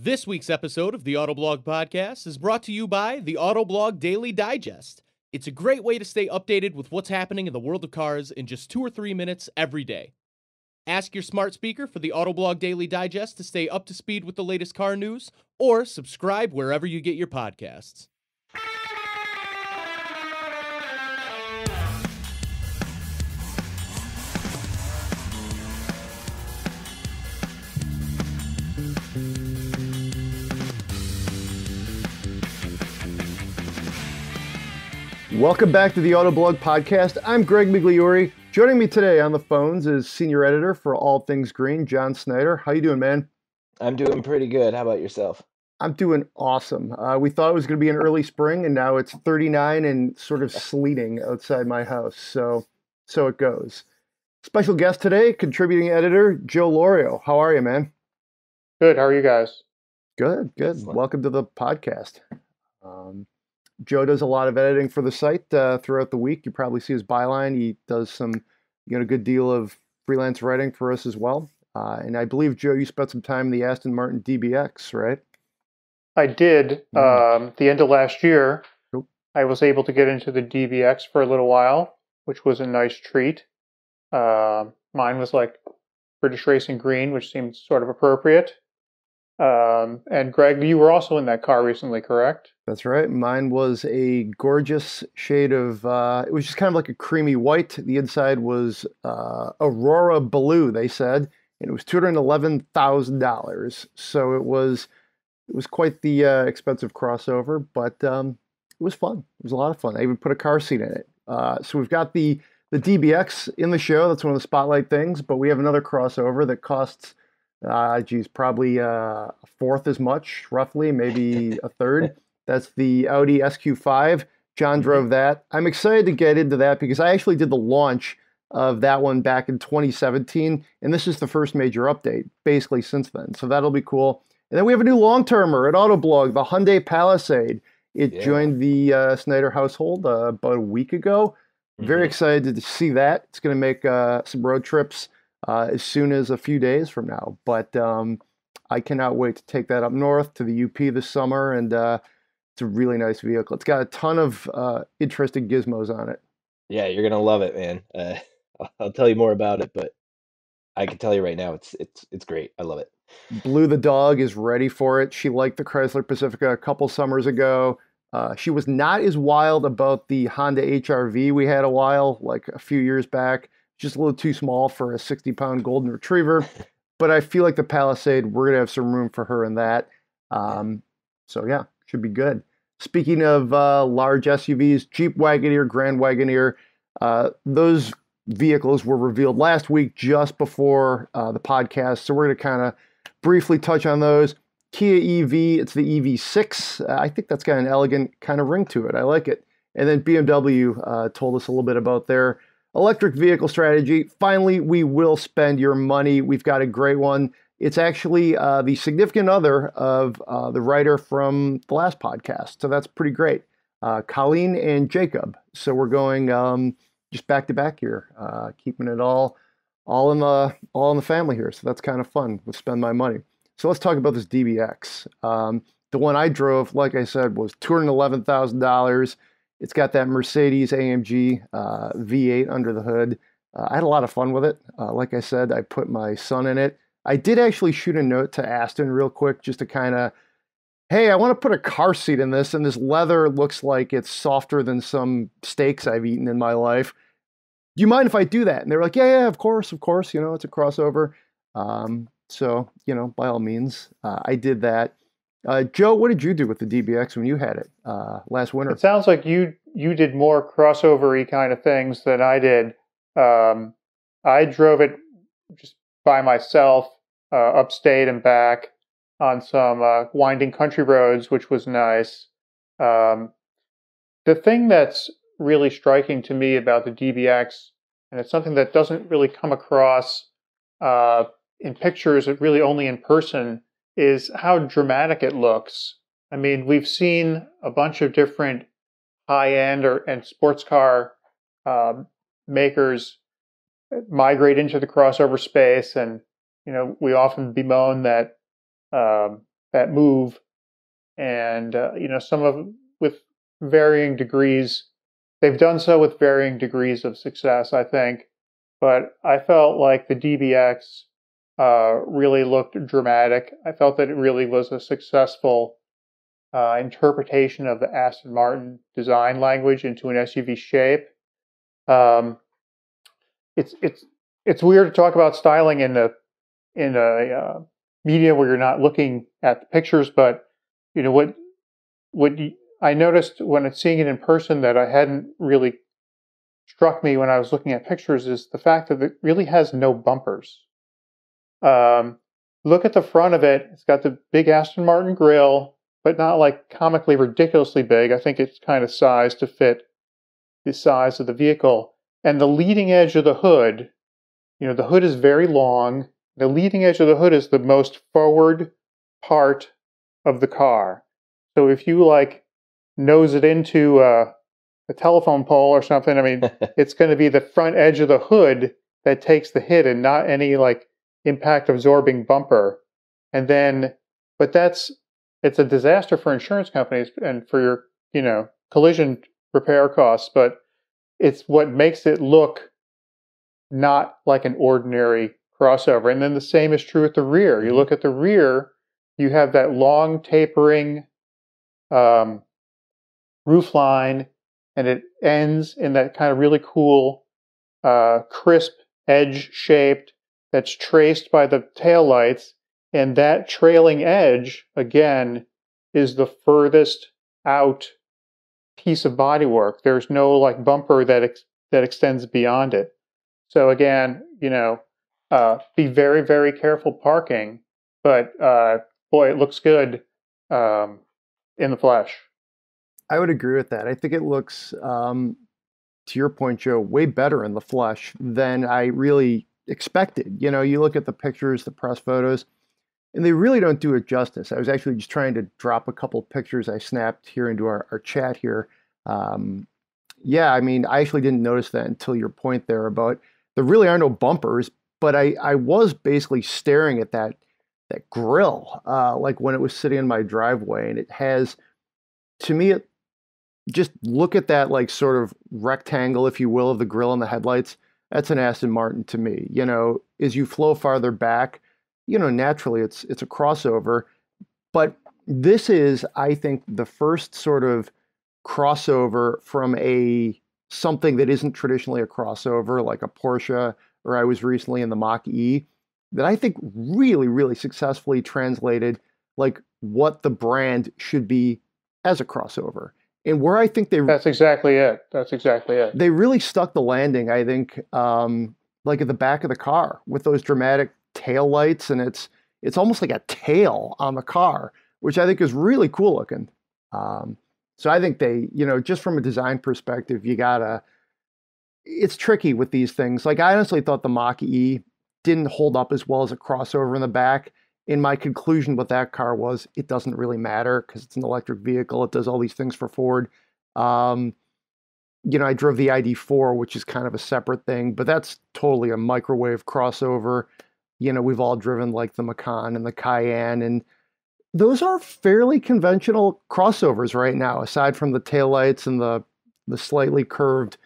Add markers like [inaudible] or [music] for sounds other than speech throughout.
This week's episode of the Autoblog Podcast is brought to you by the Autoblog Daily Digest. It's a great way to stay updated with what's happening in the world of cars in just two or three minutes every day. Ask your smart speaker for the Autoblog Daily Digest to stay up to speed with the latest car news, or subscribe wherever you get your podcasts. Welcome back to the Autoblog Podcast. I'm Greg Migliore. Joining me today on the phones is senior editor for All Things Green, John Snyder. How you doing, man? I'm doing pretty good. How about yourself? I'm doing awesome. Uh, we thought it was going to be an early spring, and now it's 39 and sort of sleeting outside my house. So, so it goes. Special guest today, contributing editor Joe Lorio. How are you, man? Good. How are you guys? Good, good. Excellent. Welcome to the podcast. Um, Joe does a lot of editing for the site uh, throughout the week. You probably see his byline. He does some, you know, a good deal of freelance writing for us as well. Uh, and I believe Joe, you spent some time in the Aston Martin DBX, right? I did. Mm. Um, the end of last year, Cool. I was able to get into the DBX for a little while, which was a nice treat. Um mine was like British Racing Green, which seemed sort of appropriate. Um, and Greg, you were also in that car recently, correct? That's right. Mine was a gorgeous shade of. Uh, it was just kind of like a creamy white. The inside was uh, Aurora Blue. They said, and it was two hundred eleven thousand dollars. So it was, it was quite the uh, expensive crossover, but um, it was fun. It was a lot of fun. I even put a car seat in it. Uh, so we've got the the DBX in the show. That's one of the spotlight things. But we have another crossover that costs. Uh, geez, probably uh, a fourth as much, roughly, maybe a third. [laughs] That's the Audi SQ5. John drove that. I'm excited to get into that because I actually did the launch of that one back in 2017, and this is the first major update basically since then. So that'll be cool. And then we have a new long termer at Autoblog, the Hyundai Palisade. It Yeah. joined the uh, Snyder household uh, about a week ago. Very Mhm. excited to see that. It's going to make uh, some road trips uh, as soon as a few days from now. But um, I cannot wait to take that up north to the UP this summer, and uh, it's a really nice vehicle. It's got a ton of uh, interesting gizmos on it. Yeah, you're gonna love it, man. Uh, [laughs] I'll, tell you more about it, but I can tell you right now, it's it's it's great. I love it. Blue the dog is ready for it. She liked the Chrysler Pacifica a couple summers ago. Uh, she was not as wild about the Honda HRV we had a while, like a few years back. Just a little too small for a 60 pound golden retriever. [laughs] but I feel like the Palisade, we're going to have some room for her in that. Um, so, yeah, should be good. Speaking of uh, large SUVs, Jeep Wagoneer, Grand Wagoneer, uh, those vehicles were revealed last week just before uh, the podcast. So, we're going to kind of briefly touch on those. Kia EV, it's the EV6. Uh, I think that's got an elegant kind of ring to it. I like it. And then BMW uh, told us a little bit about their electric vehicle strategy. Finally, we will spend your money. We've got a great one. It's actually uh, the significant other of uh, the writer from the last podcast. So that's pretty great. Uh, Colleen and Jacob. So we're going um, just back to back here, uh, keeping it all all in the all in the family here. So that's kind of fun. We'll spend my money. So let's talk about this DBX. Um, the one I drove, like I said, was two hundred eleven thousand dollars. It's got that Mercedes AMG uh, V8 under the hood. Uh, I had a lot of fun with it. Uh, like I said, I put my son in it. I did actually shoot a note to Aston real quick just to kind of, hey, I want to put a car seat in this, and this leather looks like it's softer than some steaks I've eaten in my life. Do you mind if I do that? And they were like, yeah, yeah, of course, of course. You know, it's a crossover. Um, so, you know, by all means, uh, I did that. Uh, Joe, what did you do with the DBX when you had it uh, last winter? It sounds like you you did more crossover-y kind of things than I did. Um, I drove it just by myself, uh, upstate and back on some uh, winding country roads, which was nice. Um, the thing that's really striking to me about the DBX, and it's something that doesn't really come across uh, in pictures, really only in person, is how dramatic it looks. I mean, we've seen a bunch of different high-end or and sports car um, makers migrate into the crossover space, and you know we often bemoan that um, that move, and uh, you know some of with varying degrees. They've done so with varying degrees of success, I think. But I felt like the DBX uh, really looked dramatic. I felt that it really was a successful uh, interpretation of the Aston Martin design language into an SUV shape. Um, it's it's it's weird to talk about styling in a in a uh, media where you're not looking at the pictures, but you know what what you, I noticed when seeing it in person that I hadn't really struck me when I was looking at pictures is the fact that it really has no bumpers. Um, look at the front of it; it's got the big Aston Martin grille, but not like comically ridiculously big. I think it's kind of sized to fit the size of the vehicle. And the leading edge of the hood, you know, the hood is very long. The leading edge of the hood is the most forward part of the car. So if you like nose it into uh, a telephone pole or something, I mean, [laughs] it's going to be the front edge of the hood that takes the hit and not any like impact absorbing bumper. And then, but that's, it's a disaster for insurance companies and for your, you know, collision repair costs. But it's what makes it look not like an ordinary crossover. And then the same is true at the rear. You mm-hmm. look at the rear, you have that long tapering um, roof line, and it ends in that kind of really cool, uh, crisp edge shaped that's traced by the taillights. And that trailing edge, again, is the furthest out piece of bodywork. There's no like bumper that ex- that extends beyond it. So again, you know, uh, be very very careful parking. But uh, boy, it looks good um, in the flesh. I would agree with that. I think it looks, um, to your point, Joe, way better in the flesh than I really expected. You know, you look at the pictures, the press photos, and they really don't do it justice. I was actually just trying to drop a couple pictures I snapped here into our, our chat here. Um, yeah, I mean, I actually didn't notice that until your point there about there really are no bumpers, but I, I was basically staring at that that grill, uh, like when it was sitting in my driveway, and it has, to me, it just look at that like sort of rectangle, if you will, of the grill and the headlights. That's an Aston Martin to me. You know, as you flow farther back, you know, naturally it's it's a crossover, but this is, I think, the first sort of crossover from a something that isn't traditionally a crossover, like a Porsche, or I was recently in the Mach E, that I think really, really successfully translated like what the brand should be as a crossover. And where I think they That's exactly it. That's exactly it. They really stuck the landing, I think, um, like at the back of the car with those dramatic tail lights and it's it's almost like a tail on the car, which I think is really cool looking. Um, so I think they, you know, just from a design perspective, you gotta. It's tricky with these things. Like I honestly thought the Mach E didn't hold up as well as a crossover in the back. And my conclusion with that car was it doesn't really matter because it's an electric vehicle. It does all these things for Ford. Um, you know, I drove the ID4, which is kind of a separate thing, but that's totally a microwave crossover. You know, we've all driven like the Macan and the Cayenne, and those are fairly conventional crossovers right now, aside from the taillights and the the slightly curved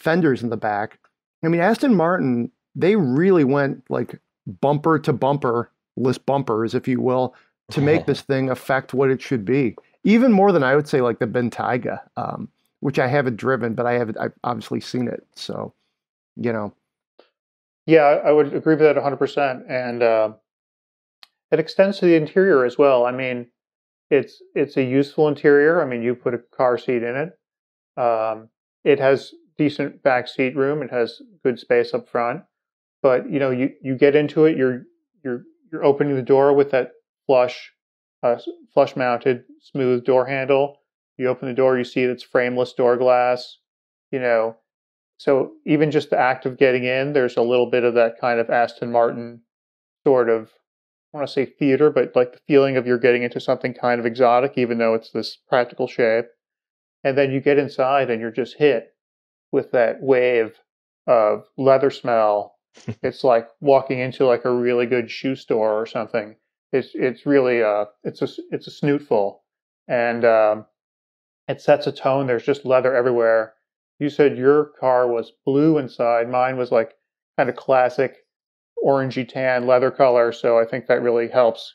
fenders in the back. I mean, Aston Martin, they really went like bumper to bumper, list bumpers, if you will, to make [laughs] this thing affect what it should be. Even more than I would say like the Bentayga, um, which I haven't driven, but I have I've obviously seen it. So, you know. Yeah, I would agree with that 100%. And uh, it extends to the interior as well. I mean, it's it's a useful interior. I mean, you put a car seat in it. Um, it has decent back seat room. It has good space up front. But you know, you, you get into it. You're you're you're opening the door with that flush, uh, flush mounted smooth door handle. You open the door, you see it's frameless door glass. You know, so even just the act of getting in, there's a little bit of that kind of Aston Martin sort of I want to say theater, but like the feeling of you're getting into something kind of exotic, even though it's this practical shape. And then you get inside and you're just hit with that wave of leather smell. [laughs] it's like walking into like a really good shoe store or something. It's it's really a it's a it's a snootful, and um, it sets a tone. There's just leather everywhere. You said your car was blue inside. Mine was like kind of classic orangey tan leather color. So I think that really helps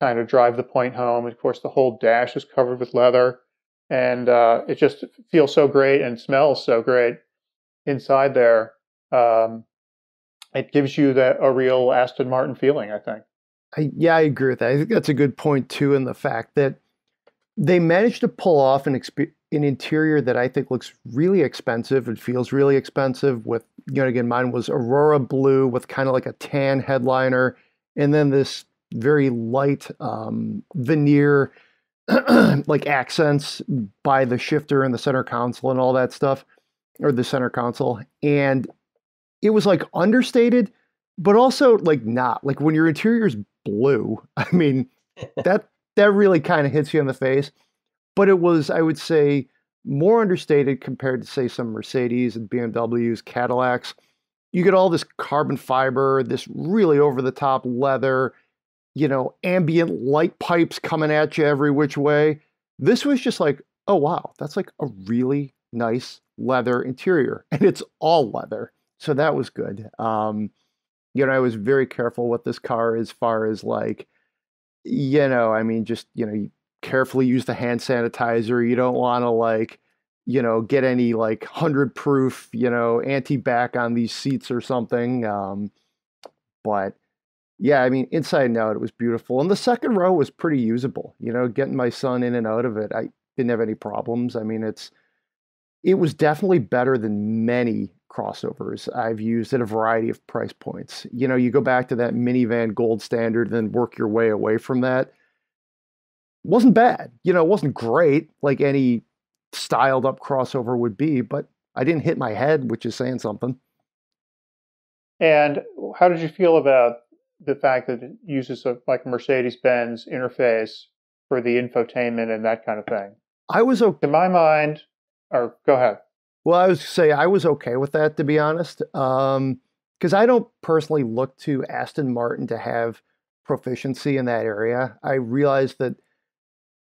kind of drive the point home. Of course, the whole dash is covered with leather, and uh, it just feels so great and smells so great inside there. Um, it gives you that a real Aston Martin feeling, I think. I, yeah, I agree with that. I think that's a good point too, in the fact that they managed to pull off an exp- an interior that I think looks really expensive and feels really expensive. With you know, again, mine was Aurora blue with kind of like a tan headliner, and then this very light um, veneer [clears throat] like accents by the shifter and the center console and all that stuff, or the center console, and it was like understated, but also like not like when your interior is blue. [laughs] I mean, [laughs] that that really kind of hits you in the face. But it was, I would say, more understated compared to say some Mercedes and BMWs, Cadillacs. You get all this carbon fiber, this really over the top leather, you know, ambient light pipes coming at you every which way. This was just like, oh wow, that's like a really nice leather interior, [laughs] and it's all leather. So that was good. Um, you know, I was very careful with this car as far as like, you know, I mean, just you know, you carefully use the hand sanitizer. You don't want to like, you know, get any like hundred proof, you know, anti back on these seats or something. Um, but yeah, I mean, inside and out, it was beautiful. And the second row was pretty usable. You know, getting my son in and out of it, I didn't have any problems. I mean, it's it was definitely better than many crossovers I've used at a variety of price points. You know, you go back to that minivan gold standard, then work your way away from that. Wasn't bad. You know, it wasn't great like any styled up crossover would be, but I didn't hit my head, which is saying something. And how did you feel about the fact that it uses a like Mercedes Benz interface for the infotainment and that kind of thing. I was okay. In my mind, or go ahead. Well, I was say I was okay with that to be honest, because um, I don't personally look to Aston Martin to have proficiency in that area. I realize that,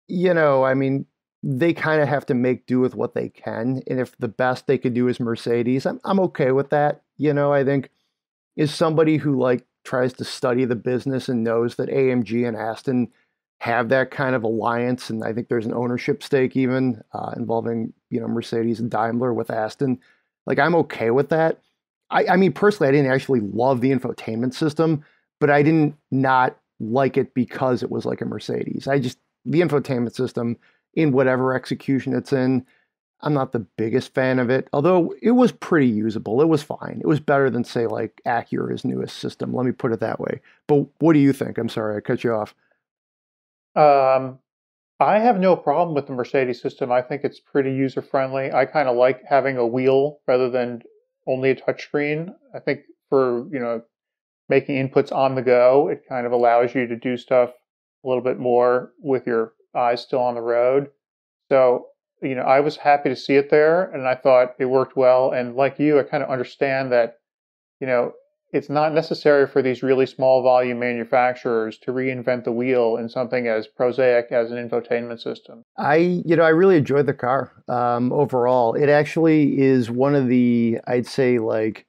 you know, I mean, they kind of have to make do with what they can, and if the best they could do is Mercedes, I'm I'm okay with that. You know, I think is somebody who like tries to study the business and knows that AMG and Aston have that kind of alliance, and I think there's an ownership stake even uh, involving you know Mercedes and Daimler with Aston. Like I'm okay with that. I, I mean personally, I didn't actually love the infotainment system, but I didn't not like it because it was like a Mercedes. I just the infotainment system in whatever execution it's in I'm not the biggest fan of it, although it was pretty usable. It was fine. It was better than, say, like Acura's newest system. Let me put it that way. But what do you think? I'm sorry, I cut you off. Um, I have no problem with the Mercedes system. I think it's pretty user friendly. I kind of like having a wheel rather than only a touchscreen. I think for you know making inputs on the go, it kind of allows you to do stuff a little bit more with your eyes still on the road. So you know, I was happy to see it there and I thought it worked well. And like you, I kind of understand that, you know, it's not necessary for these really small volume manufacturers to reinvent the wheel in something as prosaic as an infotainment system. I, you know, I really enjoyed the car um, overall. It actually is one of the, I'd say, like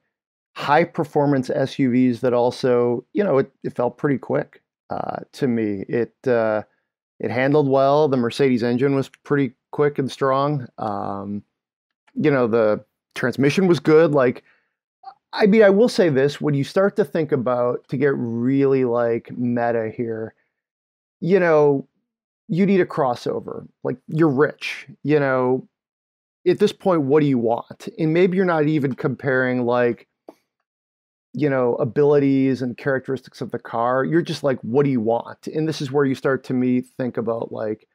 high performance SUVs that also, you know, it, it felt pretty quick uh, to me. It, uh, it handled well. The Mercedes engine was pretty quick and strong. Um, you know, the transmission was good. Like, I mean, I will say this when you start to think about to get really like meta here, you know, you need a crossover. Like, you're rich, you know, at this point, what do you want? And maybe you're not even comparing like, you know, abilities and characteristics of the car. You're just like, what do you want? And this is where you start to me think about like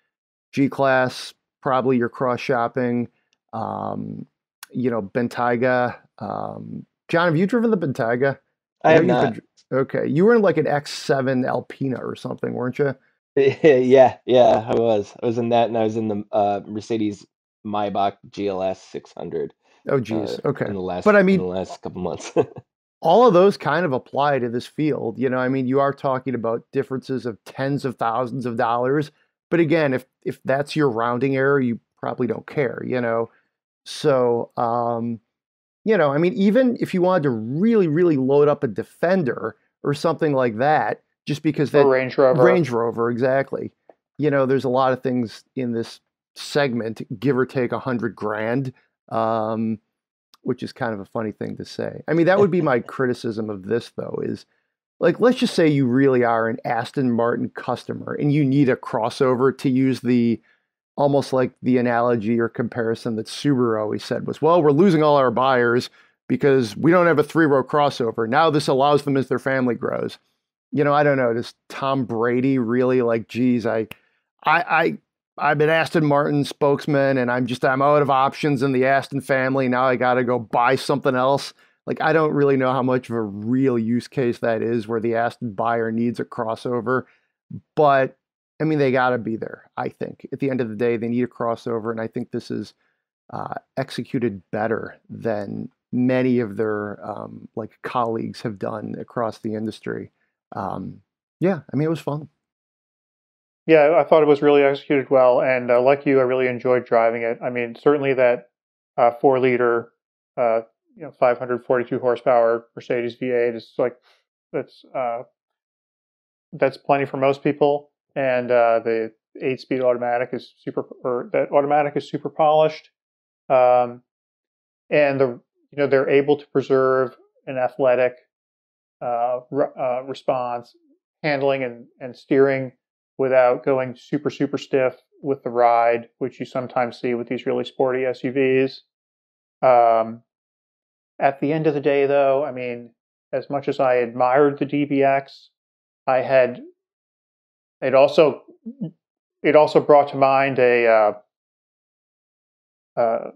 G class, probably your cross shopping. Um, you know, Bentayga. Um, John, have you driven the Bentayga? I, I have not. Been, okay, you were in like an X7 Alpina or something, weren't you? [laughs] yeah, yeah, I was. I was in that, and I was in the uh, Mercedes Maybach GLS 600. Oh, geez. Uh, okay. In the last, but I mean, the last couple months. [laughs] all of those kind of apply to this field. You know, I mean, you are talking about differences of tens of thousands of dollars. But again, if if that's your rounding error, you probably don't care, you know. So, um, you know, I mean, even if you wanted to really, really load up a defender or something like that, just because that Or Range Rover. Range Rover, exactly. You know, there's a lot of things in this segment, give or take a hundred grand, um, which is kind of a funny thing to say. I mean, that would be my [laughs] criticism of this, though, is like, let's just say you really are an Aston Martin customer and you need a crossover to use the almost like the analogy or comparison that Subaru always said was, well, we're losing all our buyers because we don't have a three row crossover. Now this allows them as their family grows. You know, I don't know. Does Tom Brady really like, geez, I, I, I, I'm an Aston Martin spokesman and I'm just, I'm out of options in the Aston family. Now I got to go buy something else. Like, I don't really know how much of a real use case that is where the Aston buyer needs a crossover. But I mean, they got to be there, I think. At the end of the day, they need a crossover. And I think this is uh, executed better than many of their um, like colleagues have done across the industry. Um, yeah, I mean, it was fun. Yeah, I thought it was really executed well, and uh, like you, I really enjoyed driving it. I mean, certainly that uh, four liter, uh, you know, 542 horsepower Mercedes V8 is like that's uh, that's plenty for most people, and uh, the eight speed automatic is super, or that automatic is super polished, um, and the you know they're able to preserve an athletic uh, re- uh, response, handling and and steering without going super, super stiff with the ride, which you sometimes see with these really sporty SUVs. Um, at the end of the day, though, I mean, as much as I admired the DBX, I had it also it also brought to mind a uh, uh,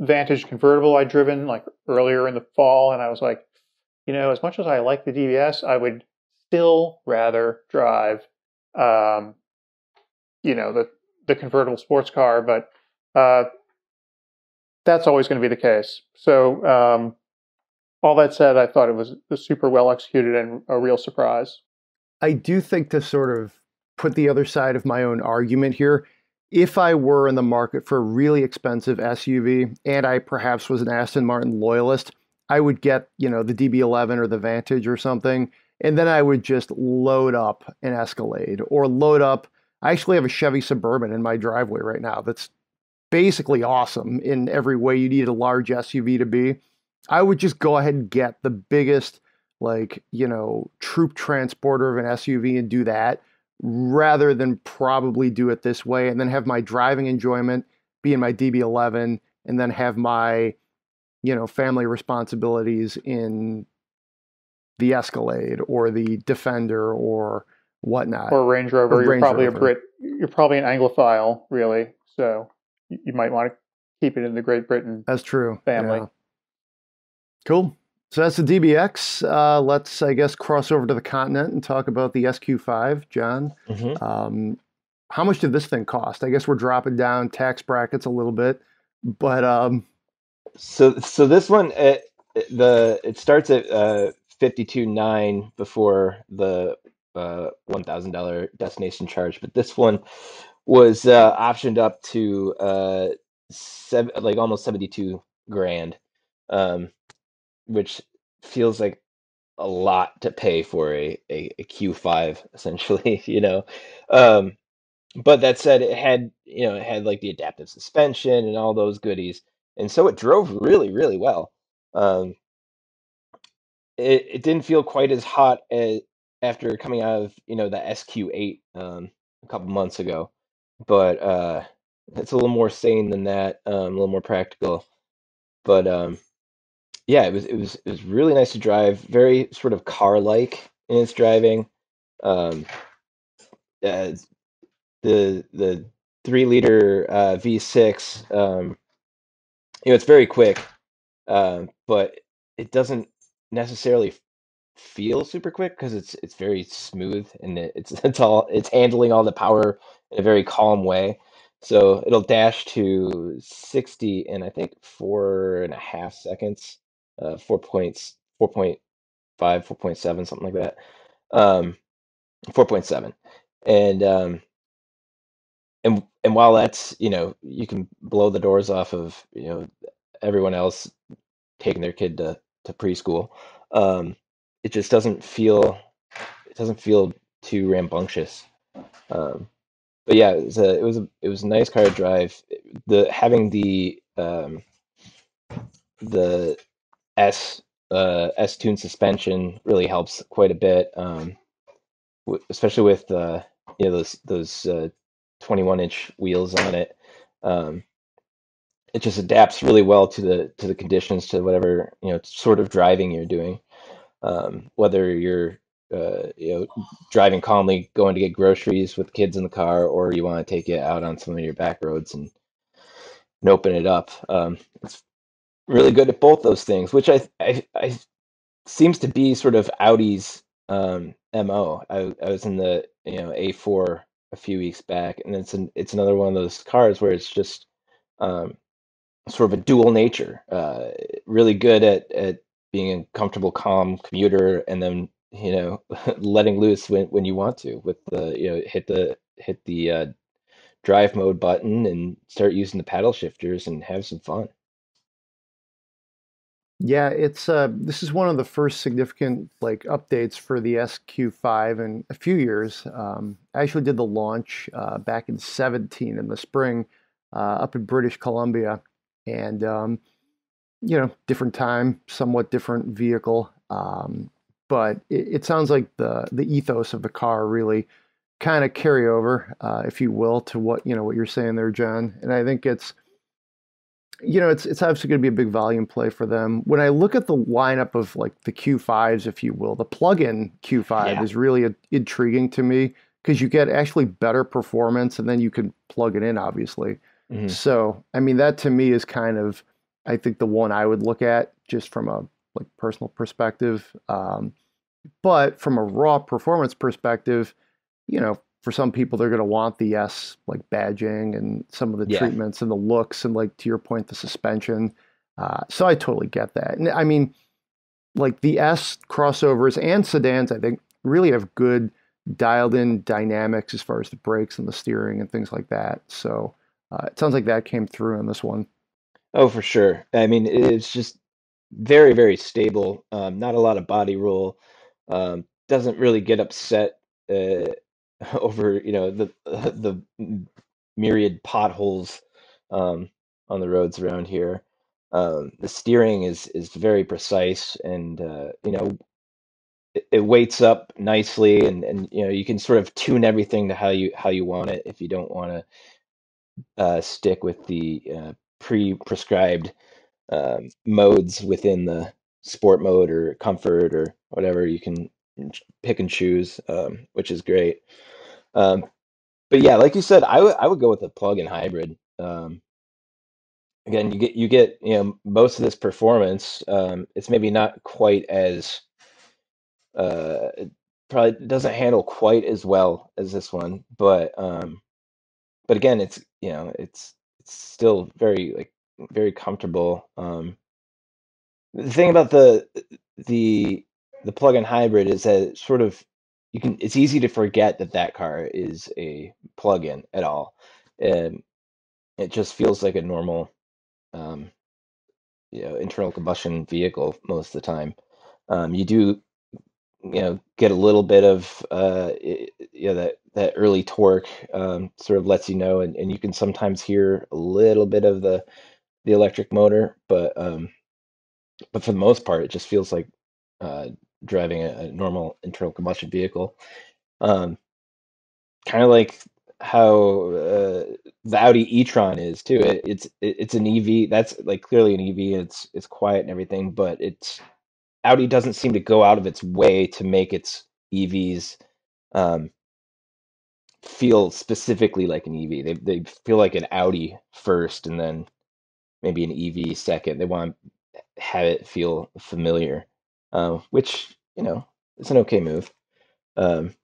Vantage convertible I'd driven like earlier in the fall, and I was like, you know, as much as I like the DBS, I would still rather drive um, you know, the the convertible sports car, but uh, that's always going to be the case. So, um, all that said, I thought it was, super well executed and a real surprise. I do think to sort of put the other side of my own argument here, if I were in the market for a really expensive SUV and I perhaps was an Aston Martin loyalist, I would get, you know, the DB11 or the Vantage or something and then I would just load up an Escalade or load up. I actually have a Chevy Suburban in my driveway right now that's basically awesome in every way you need a large SUV to be. I would just go ahead and get the biggest, like, you know, troop transporter of an SUV and do that rather than probably do it this way and then have my driving enjoyment be in my DB11 and then have my, you know, family responsibilities in the Escalade or the Defender or whatnot. Or Range Rover. Or you're Range probably Rover. a Brit. You're probably an Anglophile, really. So you might want to keep it in the Great Britain. That's true. Family. Yeah. Cool. So that's the DBX. Uh, let's, I guess, cross over to the continent and talk about the SQ5, John. Mm-hmm. Um, how much did this thing cost? I guess we're dropping down tax brackets a little bit, but um... so so this one it, the it starts at uh, fifty-two nine before the uh, one thousand dollar destination charge, but this one was uh, optioned up to uh, seven, like almost seventy-two grand, um, which feels like a lot to pay for a, a, a Q5 [laughs] essentially, you know. Um, but that said, it had you know it had like the adaptive suspension and all those goodies, and so it drove really really well. Um, it, it didn't feel quite as hot as after coming out of you know the SQ8 um, a couple months ago, but uh, it's a little more sane than that, um, a little more practical. But um, yeah, it was it was it was really nice to drive, very sort of car like in its driving. Um, uh, the the three liter uh, V6, um, you know, it's very quick, uh, but it doesn't necessarily feel super quick because it's it's very smooth and it, it's [laughs] it's all it's handling all the power in a very calm way. So it'll dash to 60 in I think four and a half seconds, uh, four points, four point 4.7, something like that. Um, 4.7. And um, and and while that's you know you can blow the doors off of you know everyone else taking their kid to to preschool, um, it just doesn't feel it doesn't feel too rambunctious. Um, but yeah, it was a it was a it was a nice car to drive. The having the um, the S uh, S tune suspension really helps quite a bit, um, w- especially with uh, you know those those uh, 21 inch wheels on it. Um, it just adapts really well to the to the conditions to whatever you know sort of driving you're doing. Um, whether you're uh, you know driving calmly, going to get groceries with kids in the car, or you want to take it out on some of your back roads and and open it up. Um, it's really good at both those things, which I I, I seems to be sort of Audi's um, mo. I, I was in the you know A4 a few weeks back, and it's an it's another one of those cars where it's just um, sort of a dual nature. Uh, really good at at being a comfortable, calm commuter, and then you know [laughs] letting loose when when you want to with the you know hit the hit the uh, drive mode button and start using the paddle shifters and have some fun. Yeah, it's uh, this is one of the first significant like updates for the SQ5 in a few years. Um, I actually did the launch uh, back in 17 in the spring uh, up in British Columbia, and um, you know, different time, somewhat different vehicle, um, but it, it, sounds like the the ethos of the car really kind of carry over, uh, if you will, to what you know what you're saying there, John. And I think it's you know, it's it's obviously going to be a big volume play for them. When I look at the lineup of like the Q5s, if you will, the plug-in Q5 yeah. is really a, intriguing to me because you get actually better performance, and then you can plug it in, obviously. Mm-hmm. So, I mean, that to me is kind of, I think, the one I would look at just from a like personal perspective. Um, but from a raw performance perspective, you know, for some people they're going to want the S like badging and some of the yeah. treatments and the looks and like to your point the suspension. Uh, so I totally get that. And I mean, like the S crossovers and sedans, I think really have good dialed in dynamics as far as the brakes and the steering and things like that. So uh, it sounds like that came through on this one. Oh, for sure. I mean, it's just very, very stable. Um, not a lot of body roll. Um, doesn't really get upset uh, [laughs] over you know the the myriad potholes um, on the roads around here. Um, the steering is is very precise, and uh, you know it, it weights up nicely, and and you know you can sort of tune everything to how you how you want it. If you don't want to uh, stick with the uh, pre-prescribed um, modes within the sport mode or comfort or whatever, you can pick and choose, um, which is great. Um, but yeah, like you said, I would I would go with a plug-in hybrid. Um, again, you get you get you know most of this performance. Um, it's maybe not quite as uh, probably doesn't handle quite as well as this one, but um, but again, it's you know it's it's still very like very comfortable. Um, the thing about the the the plug-in hybrid is it sort of you can it's easy to forget that that car is a plug-in at all. And it just feels like a normal um, you know internal combustion vehicle most of the time. Um, you do you know get a little bit of uh, you know that that early torque um, sort of lets you know and, and you can sometimes hear a little bit of the the electric motor but um but for the most part it just feels like uh, driving a, a normal internal combustion vehicle. Um, kind of like how uh, the Audi e-tron is too. It, it's it, it's an EV. That's like clearly an EV. It's it's quiet and everything, but it's Audi doesn't seem to go out of its way to make its EVs um, feel specifically like an EV. They they feel like an Audi first, and then maybe an EV second. They want to have it feel familiar uh, which you know it's an okay move. Um,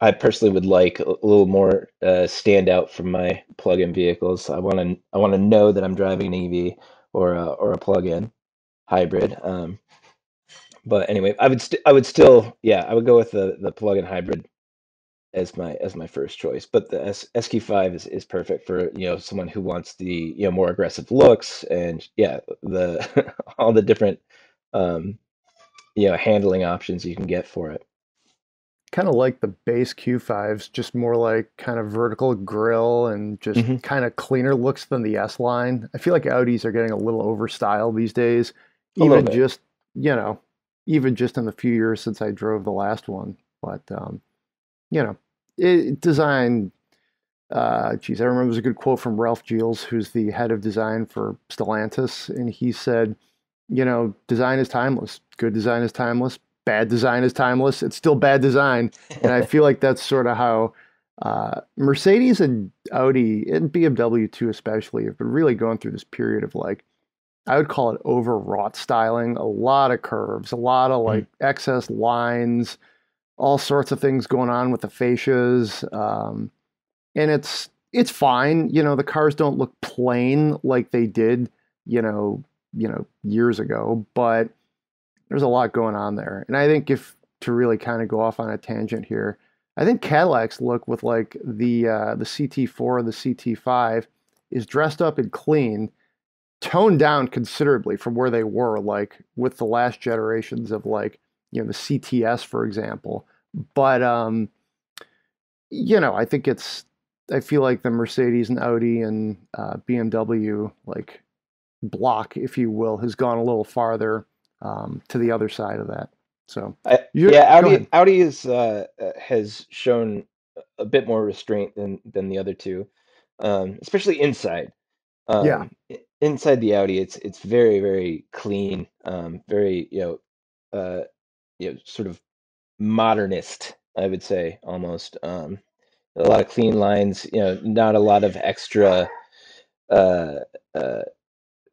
I personally would like a little more uh, stand out from my plug-in vehicles. I want to I want to know that I'm driving an EV or a, or a plug-in hybrid. Um, but anyway, I would st- I would still yeah I would go with the the plug-in hybrid as my as my first choice. But the S- SQ5 is, is perfect for you know someone who wants the you know more aggressive looks and yeah the [laughs] all the different um, you know handling options you can get for it. Kind of like the base Q5s, just more like kind of vertical grill and just Mhm. kind of cleaner looks than the S line. I feel like Audis are getting a little overstyled these days. A Even just you know, even just in the few years since I drove the last one. But um, you know, it, design. Uh, geez, I remember was a good quote from Ralph Gilles, who's the head of design for Stellantis, and he said, "You know, design is timeless. Good design is timeless. Bad design is timeless. It's still bad design." And I [laughs] feel like that's sort of how uh, Mercedes and Audi and BMW too, especially, have been really going through this period of like, I would call it overwrought styling. A lot of curves, a lot of like excess lines, all sorts of things going on with the fascias, um, and it's it's fine. You know, the cars don't look plain like they did, you know, you know, years ago, but there's a lot going on there. And I think if to really kind of go off on a tangent here, I think Cadillac's look with like the uh, the CT4 and the CT5 is dressed up and clean, toned down considerably from where they were, like with the last generations of like you know the CTS, for example. But um, you know, I think it's I feel like the Mercedes and Audi and uh, BMW like block, if you will, has gone a little farther um, to the other side of that. So I, yeah, Audi. Audi is uh, uh, has shown a bit more restraint than than the other two, um, especially inside. Um, Yeah. inside the Audi, it's it's very very clean, um, very you know, uh, you know, sort of modernist, I would say almost. Um, a lot of clean lines, you know, not a lot of extra uh, uh,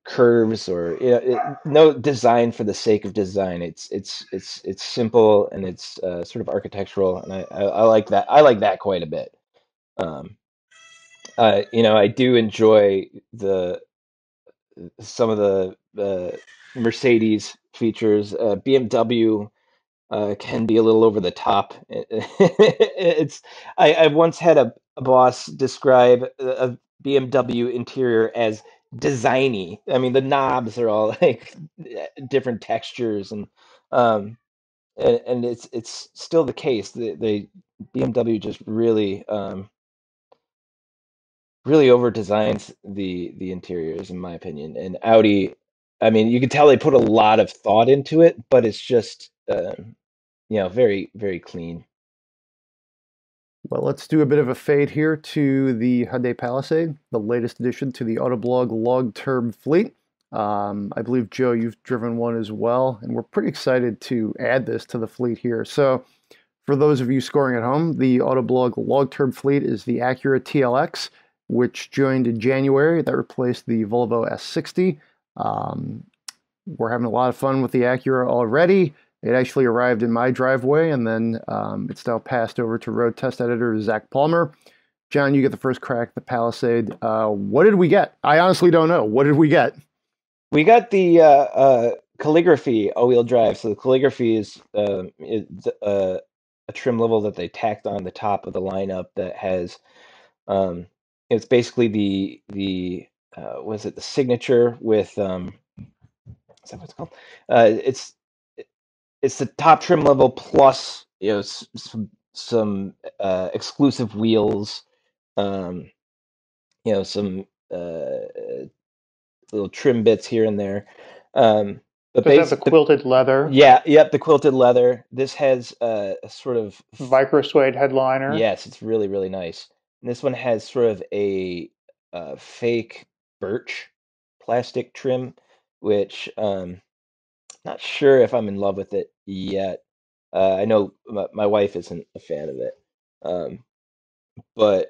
curves or you know, it, no design for the sake of design. It's it's it's it's simple and it's uh, sort of architectural, and I, I I like that. I like that quite a bit. Um, uh, you know, I do enjoy the some of the the Mercedes features. Uh, BMW uh, can be a little over the top. [laughs] it's I, I once had a, a boss describe a a BMW interior as designy. I mean, the knobs are all [laughs] like different textures and um and, and it's it's still the case. The, the BMW just really um really over designs the the interiors in my opinion. And Audi, I mean, you can tell they put a lot of thought into it, but it's just um you know, very very clean. Well, let's do a bit of a fade here to the Hyundai Palisade, the latest addition to the Autoblog long-term fleet. Um, I believe, Joe, you've driven one as well, and we're pretty excited to add this to the fleet here. So, for those of you scoring at home, the Autoblog long-term fleet is the Acura TLX, which joined in January. That replaced the Volvo S60. Um, we're having a lot of fun with the Acura already. It actually arrived in my driveway, and then um, it's now passed over to road test editor Zach Palmer. John, you get the first crack the Palisade. Uh, what did we get? I honestly don't know. What did we get? We got the uh, uh, calligraphy all-wheel drive. So the calligraphy is um, is uh, a trim level that they tacked on the top of the lineup that has um, it's basically the the uh, was it the signature with um, is that what it's called? Uh, it's it's the top trim level plus you know some some uh, exclusive wheels, um, you know some uh, little trim bits here and there. Um, but Does it have the quilted leather, yeah, yep, the quilted leather. This has uh, a sort of micro suede headliner? Yes, it's really really nice. And this one has sort of a uh, fake birch plastic trim, which um, not sure if I'm in love with it yet. Uh, I know my, my wife isn't a fan of it, um, but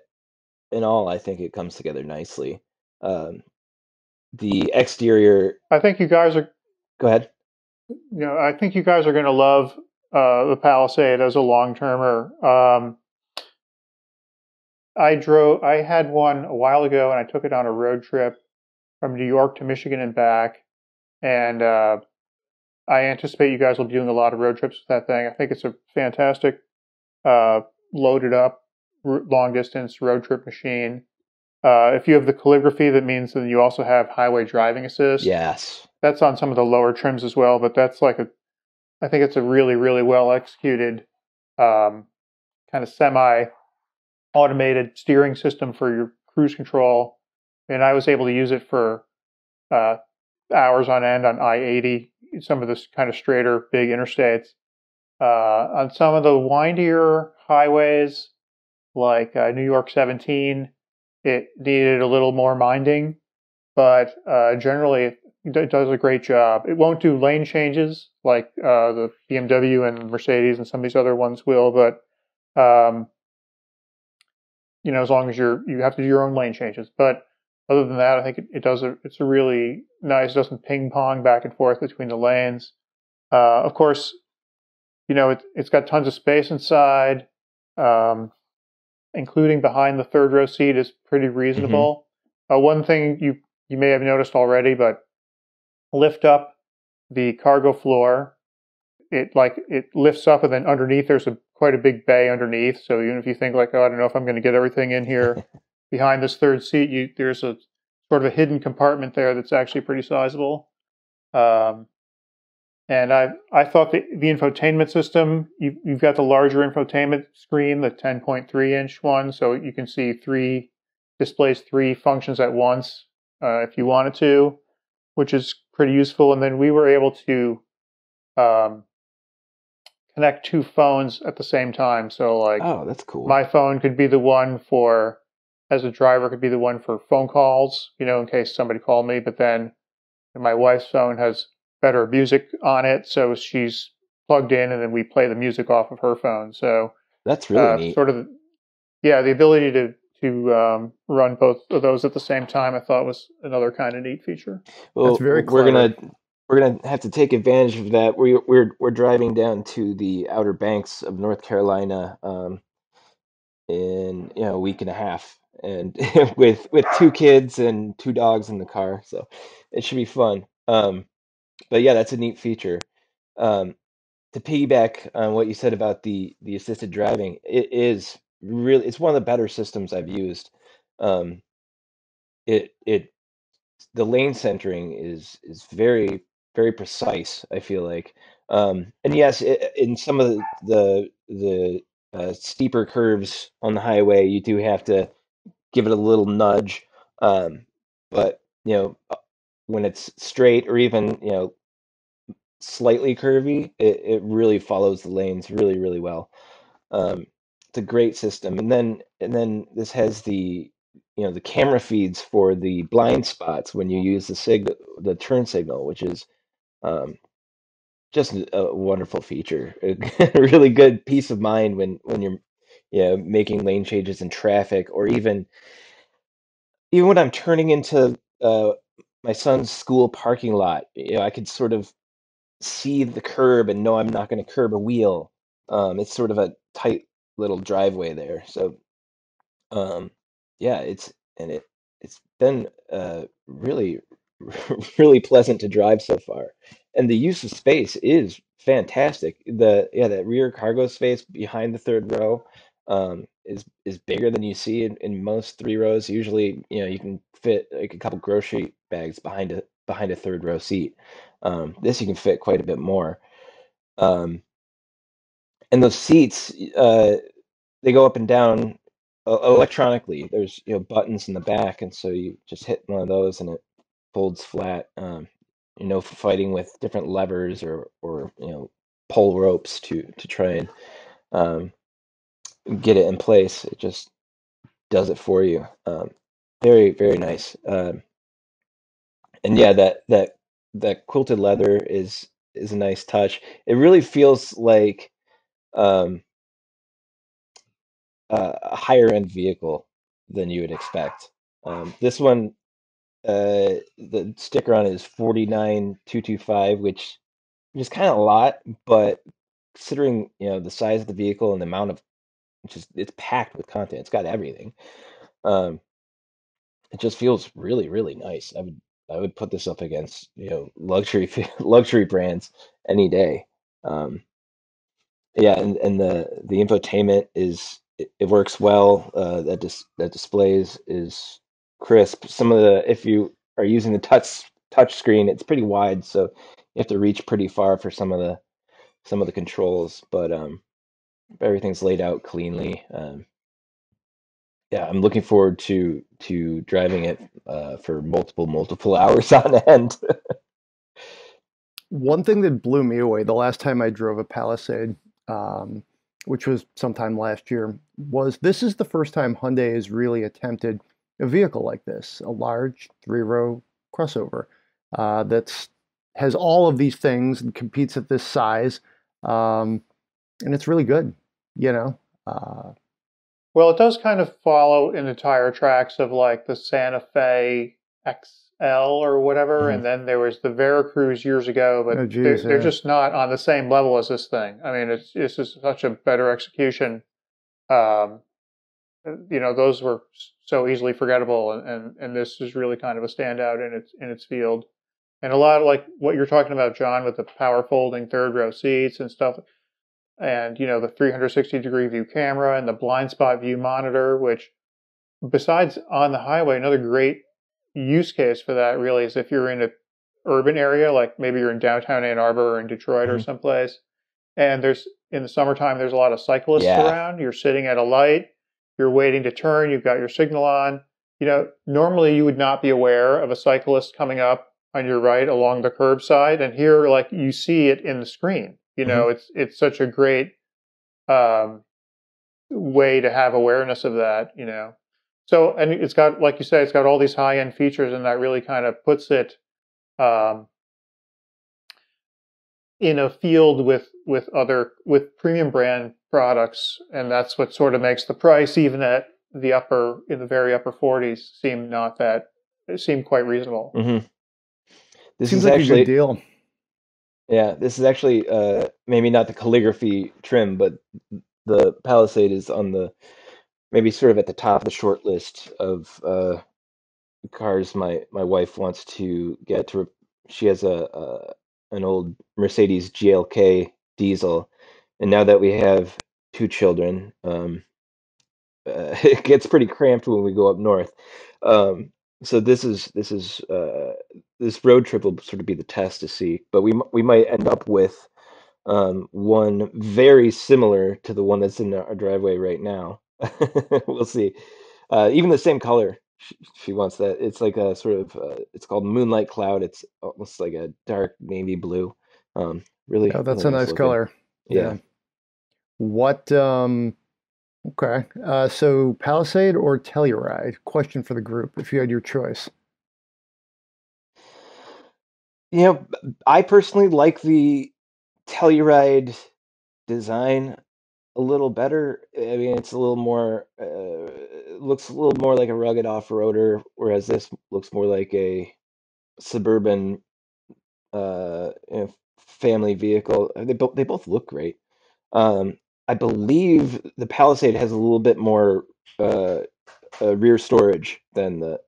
in all, I think it comes together nicely. Um, the exterior. I think you guys are, Go ahead. you know, I think you guys are going to love uh, the Palisade as a long termer. Um, I drove, I had one a while ago, and I took it on a road trip from New York to Michigan and back, and uh, I anticipate you guys will be doing a lot of road trips with that thing. I think it's a fantastic, uh, loaded up long distance road trip machine. Uh, if you have the calligraphy, that means that you also have highway driving assist. Yes. That's on some of the lower trims as well, but that's like a, I think it's a really, really well executed, um, kind of semi automated steering system for your cruise control. And I was able to use it for uh, hours on end on I 80, some of this kind of straighter big interstates. Uh, on some of the windier highways, like uh, New York 17, it needed a little more minding, but uh, generally it does a great job. It won't do lane changes like uh, the BMW and Mercedes and some of these other ones will, but um, you know, as long as you're you have to do your own lane changes. But other than that, I think it, it does a it's a really nice. It doesn't ping pong back and forth between the lanes. Uh, of course, you know it it's got tons of space inside. Um, including behind the third row seat, is pretty Mm-hmm. reasonable. Uh, one thing you you may have noticed already, but lift up the cargo floor. It like it lifts up, and then underneath there's a quite a big bay underneath. So even if you think like, oh, I don't know if I'm going to get everything in here [laughs] behind this third seat, you there's a sort of a hidden compartment there that's actually pretty sizable. Um, and I I thought the, the infotainment system you, you've got the larger infotainment screen, the 10.3 inch one, so you can see three displays three functions at once uh, if you wanted to, which is pretty useful. And then we were able to um, connect two phones at the same time. So like Oh, that's cool. my phone could be the one for as a driver could be the one for phone calls, you know, in case somebody called me, but then my wife's phone has better music on it, so she's plugged in and then we play the music off of her phone. So that's really uh, neat. sort of yeah, the ability to to um, run both of those at the same time I thought was another kind of neat feature. Well, very we're gonna we're gonna have to take advantage of that. We we're we're driving down to the Outer Banks of North Carolina um, in you know a week and a half, and [laughs] with with two kids and two dogs in the car, so it should be fun. Um, but yeah, that's a neat feature. Um, to piggyback on what you said about the the assisted driving, it is really it's one of the better systems I've used. Um, it it the lane centering is is very very precise. I feel like, um, and yes, i in some of the the, the uh, steeper curves on the highway, you do have to give it a little nudge. Um, but you know, uh, when it's straight or even you know slightly curvy, it, it really follows the lanes really really well. Um, it's a great system, and then and then this has the you know the camera feeds for the blind spots when you use the sig the turn signal, which is um, just a wonderful feature. [laughs] A really good peace of mind when when you're you know making lane changes in traffic, or even even when I'm turning into uh, my son's school parking lot. You know, I could sort of see the curb and know I'm not going to curb a wheel. Um, it's sort of a tight little driveway there, so um, yeah, it's and it it's been uh, really [laughs] really pleasant to drive so far, and the use of space is fantastic. The yeah, that rear cargo space behind the third row um, is is bigger than you see in, in most three rows. Usually, you know, you can fit like a couple grocery bags behind a behind a third row seat. Um, this you can fit quite a bit more. Um, and those seats, uh, they go up and down uh, electronically. There's you know buttons in the back, and so you just hit one of those, and it folds flat. Um, you know, fighting with different levers or or you know pull ropes to to try and um, get it in place. It just does it for you. Um, very very nice. Um, and yeah, that that that quilted leather is is a nice touch. It really feels like um, a higher end vehicle than you would expect. Um, this one, uh, the sticker on it is 49225, which which is kind of a lot, but considering, you know, the size of the vehicle and the amount of is it's packed with content. It's got everything. Um, it just feels really, really nice. I would I would put this up against you know luxury [laughs] luxury brands any day. Um, yeah, and, and the the infotainment is it, it works well. Uh, that dis, that displays is crisp. Some of the if you are using the touch touch screen, it's pretty wide, so you have to reach pretty far for some of the some of the controls. But um, everything's laid out cleanly. Um, yeah, I'm looking forward to to driving it uh, for multiple multiple [laughs] hours on end. One thing that blew me away the last time I drove a Palisade, um, which was sometime last year, was this is the first time Hyundai has really attempted a vehicle like this, a large three-row crossover uh, that's has all of these things and competes at this size, um, and it's really good. You know, uh, well, it does kind of follow in the tire tracks of like the Santa Fe XL or whatever, Mm-hmm. and then there was the Veracruz years ago, but Oh, they're, geez, they're yeah. just not on the same level as this thing. I mean, it's it's just such a better execution. Um, you know, those were so easily forgettable, and, and and this is really kind of a standout in its in its field. And a lot of like what you're talking about, John, with the power folding third row seats and stuff and you know the 360 degree view camera and the blind spot view monitor which besides on the highway another great use case for that really is if you're in a urban area like maybe you're in downtown ann arbor or in detroit or Mhm. someplace and there's in the summertime there's a lot of cyclists Yeah. around you're sitting at a light you're waiting to turn you've got your signal on you know normally you would not be aware of a cyclist coming up on your right along the curbside and here like you see it in the screen you know it's it's such a great um way to have awareness of that you know. So and it's got like you say it's got all these high end features and that really kind of puts it um in a field with with other with premium brand products and that's what sort of makes the price even at the upper in the very upper 40s seem not that seem quite reasonable. Hmm This seems is like a actually good deal. Yeah. This is actually uh, maybe not the calligraphy trim, but the Palisade is on the maybe sort of at the top of the short list of uh, cars my my wife wants to get to. She has a, a an old Mercedes GLK diesel, and now that we have two children, um, uh, [laughs] it gets pretty cramped when we go up north. Um, so this is this is uh, this road trip will sort of be the test to see, but we we might end up with um, one very similar to the one that's in our driveway right now. [laughs] we'll see. Uh, even the same color. She, she wants that. It's like a sort of. Uh, it's called Moonlight Cloud. It's almost like a dark navy blue. Um, really. Yeah, that's really a nice looking. color. Yeah. What? Um, okay. Uh, so Palisade or Telluride? Question for the group. If you had your choice. You know, I personally like the Telluride design a little better. I mean, it's a little more, uh, looks a little more like a rugged off-roader, whereas this looks more like a suburban, uh, you know, family vehicle. They both they both look great. Um, I believe the Palisade has a little bit more uh, uh, rear storage than the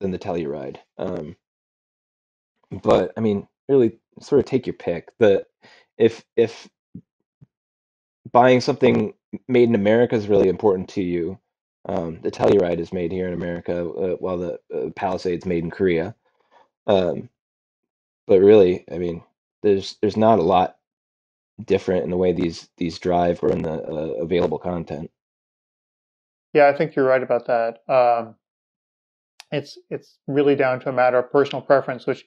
than the Telluride. Um, but I mean, really, sort of take your pick. The if if buying something made in America is really important to you, um, the Telluride is made here in America, uh, while the uh, Palisade's made in Korea. Um, but really, I mean, there's there's not a lot different in the way these these drive or in the uh, available content. Yeah, I think you're right about that. Um, it's it's really down to a matter of personal preference, which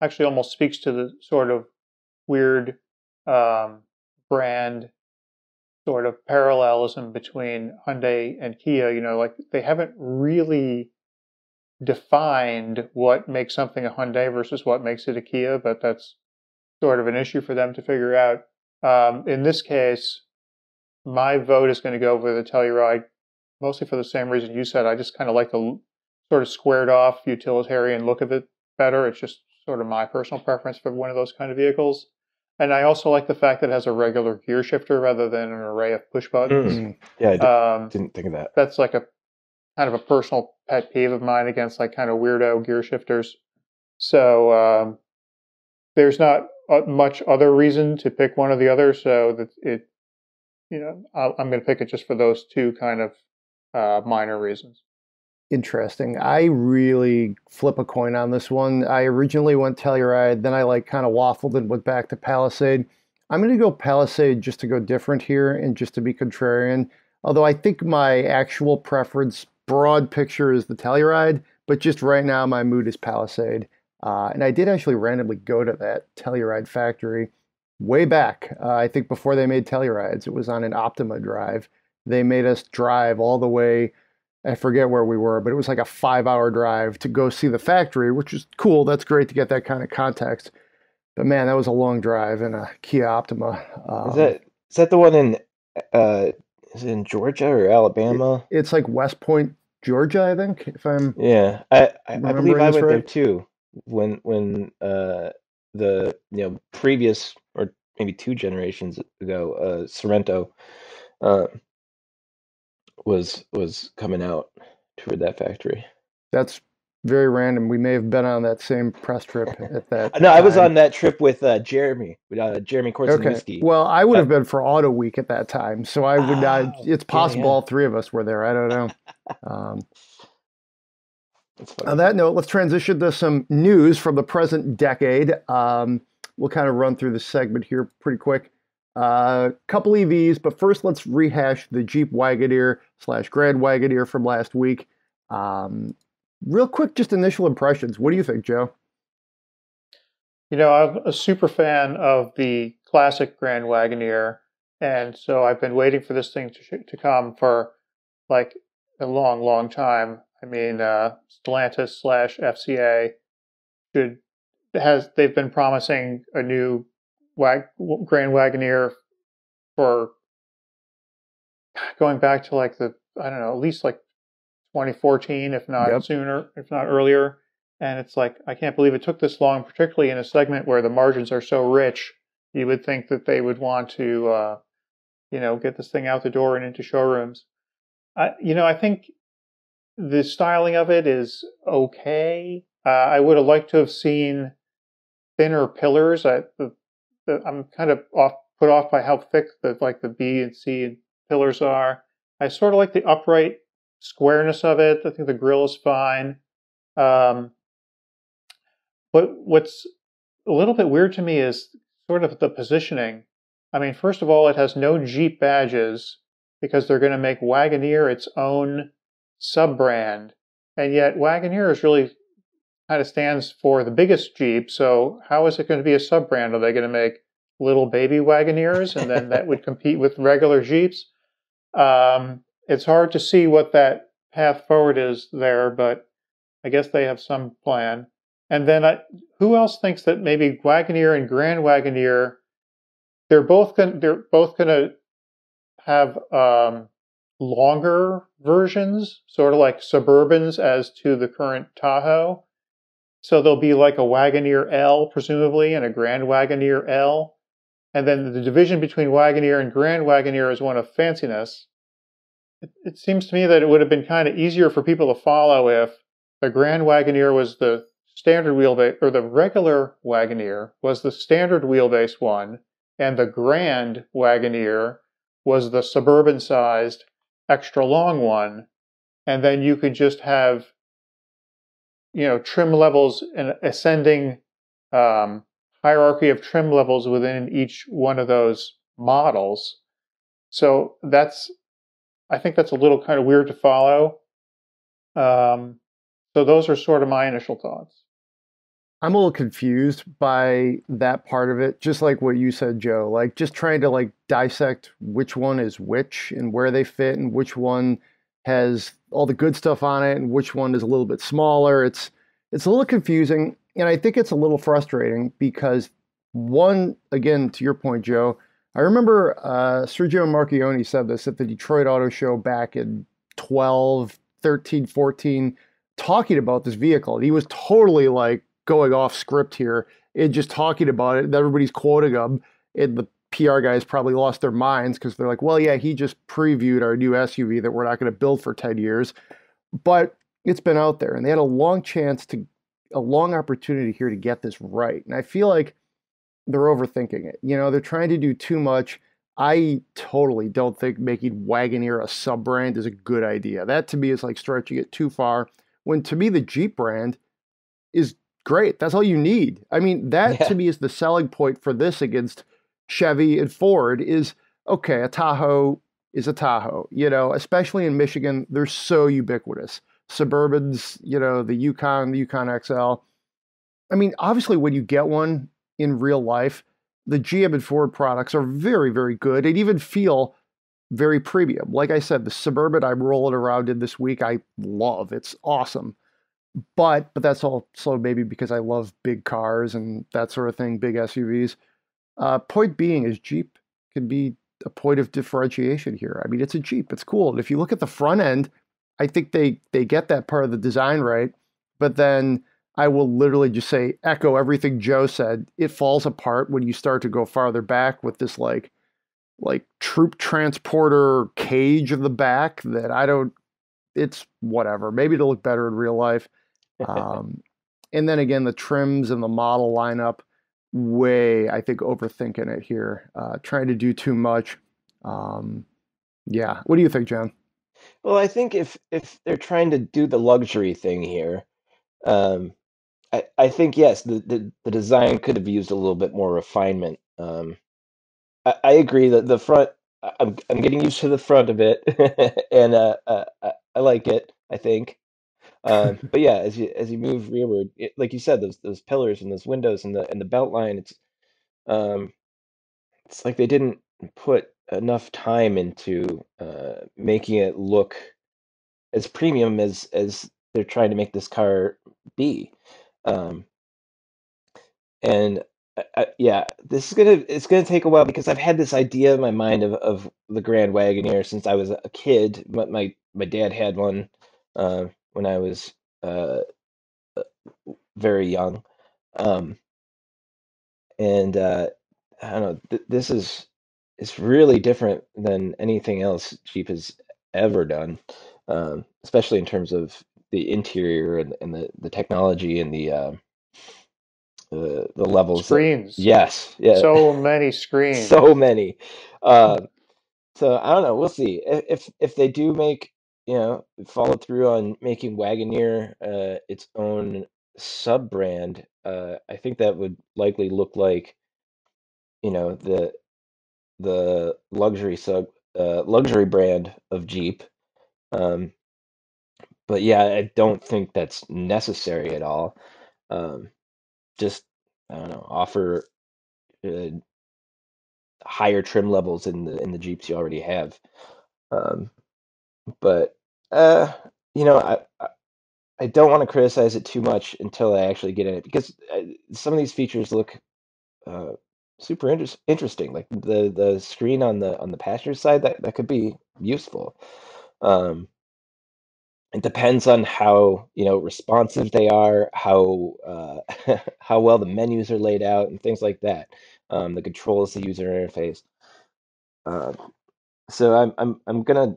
actually almost speaks to the sort of weird um, brand sort of parallelism between Hyundai and Kia. You know, like they haven't really defined what makes something a Hyundai versus what makes it a Kia, but that's sort of an issue for them to figure out. Um, in this case, my vote is going to go with the Telluride mostly for the same reason you said. I just kind of like the sort of squared off utilitarian look of it better. It's just sort of my personal preference for one of those kind of vehicles. And I also like the fact that it has a regular gear shifter rather than an array of push buttons. Mm. Yeah, I d- Um, didn't think of that. that's like a kind of a personal pet peeve of mine against like kind of weirdo gear shifters. So um, there's not much other reason to pick one or the other. So that it, you know, i am going to pick it just for those two kind of uh, minor reasons. Interesting. I really flip a coin on this one. I originally went Telluride, then I like kind of waffled and went back to Palisade. I'm going to go Palisade just to go different here and just to be contrarian. Although I think my actual preference, broad picture, is the Telluride, but just right now my mood is Palisade. Uh, and I did actually randomly go to that Telluride factory way back. Uh, I think before they made Tellurides, it was on an Optima drive. They made us drive all the way I forget where we were, but it was like a five hour drive to go see the factory, which is cool. That's great to get that kind of context. But man, that was a long drive in a Kia Optima. Um, is that is that the one in uh is it in Georgia or Alabama? It, it's like West Point, Georgia, I think. If I'm yeah, I I, I believe I went right. there too when when uh the you know previous or maybe two generations ago uh Sorento uh was was coming out toward that factory. That's very random. We may have been on that same press trip [laughs] at that. no. I was on that trip with uh, Jeremy, uh, Jeremy Korzeniewski. Okay. Well, I would have uh, been for Autoweek at that time, so I would not. Oh, it's possible yeah. all three of us were there. I don't know. Um, on that note, let's transition to some news from the present decade. Um, we'll kind of run through the segment here pretty quick. A uh, couple EVs, but first let's rehash the Jeep Wagoneer slash Grand Wagoneer from last week. Um, real quick, just initial impressions. What do you think, Joe? You know, I'm a super fan of the classic Grand Wagoneer, and so I've been waiting for this thing to, to come for like a long, long time. I mean, uh, Stellantis slash FCA should has they've been promising a new Wag, Grand Wagoneer for going back to like the I don't know at least like 2014, if not yep. sooner, if not earlier. And it's like I can't believe it took this long, particularly in a segment where the margins are so rich. You would think that they would want to, uh, you know, get this thing out the door and into showrooms. I, you know, I think the styling of it is okay. Uh, I would have liked to have seen thinner pillars. I, the the, I'm kind of off put off by how thick the like the B and C pillars are. I sort of like the upright squareness of it. I think the grill is fine. Um, but what's a little bit weird to me is sort of the positioning. I mean, first of all, it has no Jeep badges because they're going to make Wagoneer its own sub brand. And yet, Wagoneer is really kind of stands for the biggest Jeep. So how is it going to be a sub brand? Are they going to make little baby Wagoneers and then that would compete with regular Jeeps? Um, it's hard to see what that path forward is there, but I guess they have some plan. And then I, who else thinks that maybe Wagoneer and Grand Wagoneer, they're both going they're both going to have um, longer versions, sort of like Suburbans as to the current Tahoe. So there'll be like a Wagoneer L, presumably, and a Grand Wagoneer L. And then the division between Wagoneer and Grand Wagoneer is one of fanciness. It, it seems to me that it would have been kind of easier for people to follow if the Grand Wagoneer was the standard wheelbase, or the regular Wagoneer was the standard wheelbase one, and the Grand Wagoneer was the suburban sized extra long one. And then you could just have you know trim levels and ascending um, hierarchy of trim levels within each one of those models. So that's I think that's a little kind of weird to follow. Um, so those are sort of my initial thoughts. I'm a little confused by that part of it, just like what you said, Joe. Like just trying to like dissect which one is which and where they fit and which one has all the good stuff on it and which one is a little bit smaller. It's it's a little confusing and I think it's a little frustrating because one again to your point, Joe. I remember uh, Sergio Marchionne said this at the Detroit Auto Show back in 12, 13, 14, talking about this vehicle. He was totally like going off script here and just talking about it. And everybody's quoting him. And the PR guys probably lost their minds because they're like, well, yeah, he just previewed our new SUV that we're not going to build for 10 years. But it's been out there and they had a long chance to a long opportunity here to get this right. And I feel like they're overthinking it. You know, they're trying to do too much. I totally don't think making Wagoneer a sub brand is a good idea. That to me is like stretching it too far. When to me, the Jeep brand is great. That's all you need. I mean, that Yeah. to me is the selling point for this against Chevy and Ford is okay, a Tahoe is a Tahoe, you know, especially in Michigan, they're so ubiquitous. Suburbans, you know, the Yukon, the Yukon XL. I mean, obviously, when you get one in real life, the GM and Ford products are very, very good and even feel very premium. Like I said, the Suburban I'm rolling around in this week, I love. It's awesome. But but that's also maybe because I love big cars and that sort of thing, big SUVs. Uh, point being is Jeep can be a point of differentiation here. I mean, it's a Jeep. It's cool. And if you look at the front end, I think they they get that part of the design right. But then I will literally just say echo everything Joe said. It falls apart when you start to go farther back with this like like troop transporter cage in the back that I don't it's whatever. Maybe it'll look better in real life. Um, and then again, the trims and the model lineup, way I think overthinking it here, uh, trying to do too much. Um, yeah, what do you think, John? Well, I think if if they're trying to do the luxury thing here, um, I I think yes, the the, the design could have used a little bit more refinement. Um, I, I agree that the front, I'm I'm getting used to the front of it, [laughs] and uh, uh, I like it. I think, um, [laughs] but yeah, as you as you move rearward, it, like you said, those those pillars and those windows and the and the belt line, it's um, it's like they didn't put enough time into uh, making it look as premium as as they're trying to make this car be. Um, and I, I, yeah, this is gonna it's gonna take a while because I've had this idea in my mind of, of the Grand Wagoneer since I was a kid. My my, my dad had one uh, when I was uh, very young, um, and uh, I don't know. Th- this is it's really different than anything else Jeep has ever done, um, especially in terms of the interior and, and the, the technology and the uh, the the levels. that- Screens. yes, yeah, [laughs] So many screens. so many. Uh, so I don't know. We'll see if if, if they do make you know follow through on making Wagoneer uh, its own sub brand. Uh, I think that would likely look like you know the the luxury sub uh, luxury brand of Jeep. Um, but yeah, I don't think that's necessary at all. Um, just I don't know, offer uh, higher trim levels in the in the Jeeps you already have. Um, but uh, you know, I I, don't want to criticize it too much until I actually get in it because uh, some of these features look uh, super inter- interesting. Like the the screen on the on the passenger side that that could be useful. Um, it depends on how you know responsive they are, how uh, [laughs] how well the menus are laid out, and things like that. Um, the controls, the user interface. Uh, so I'm I'm I'm gonna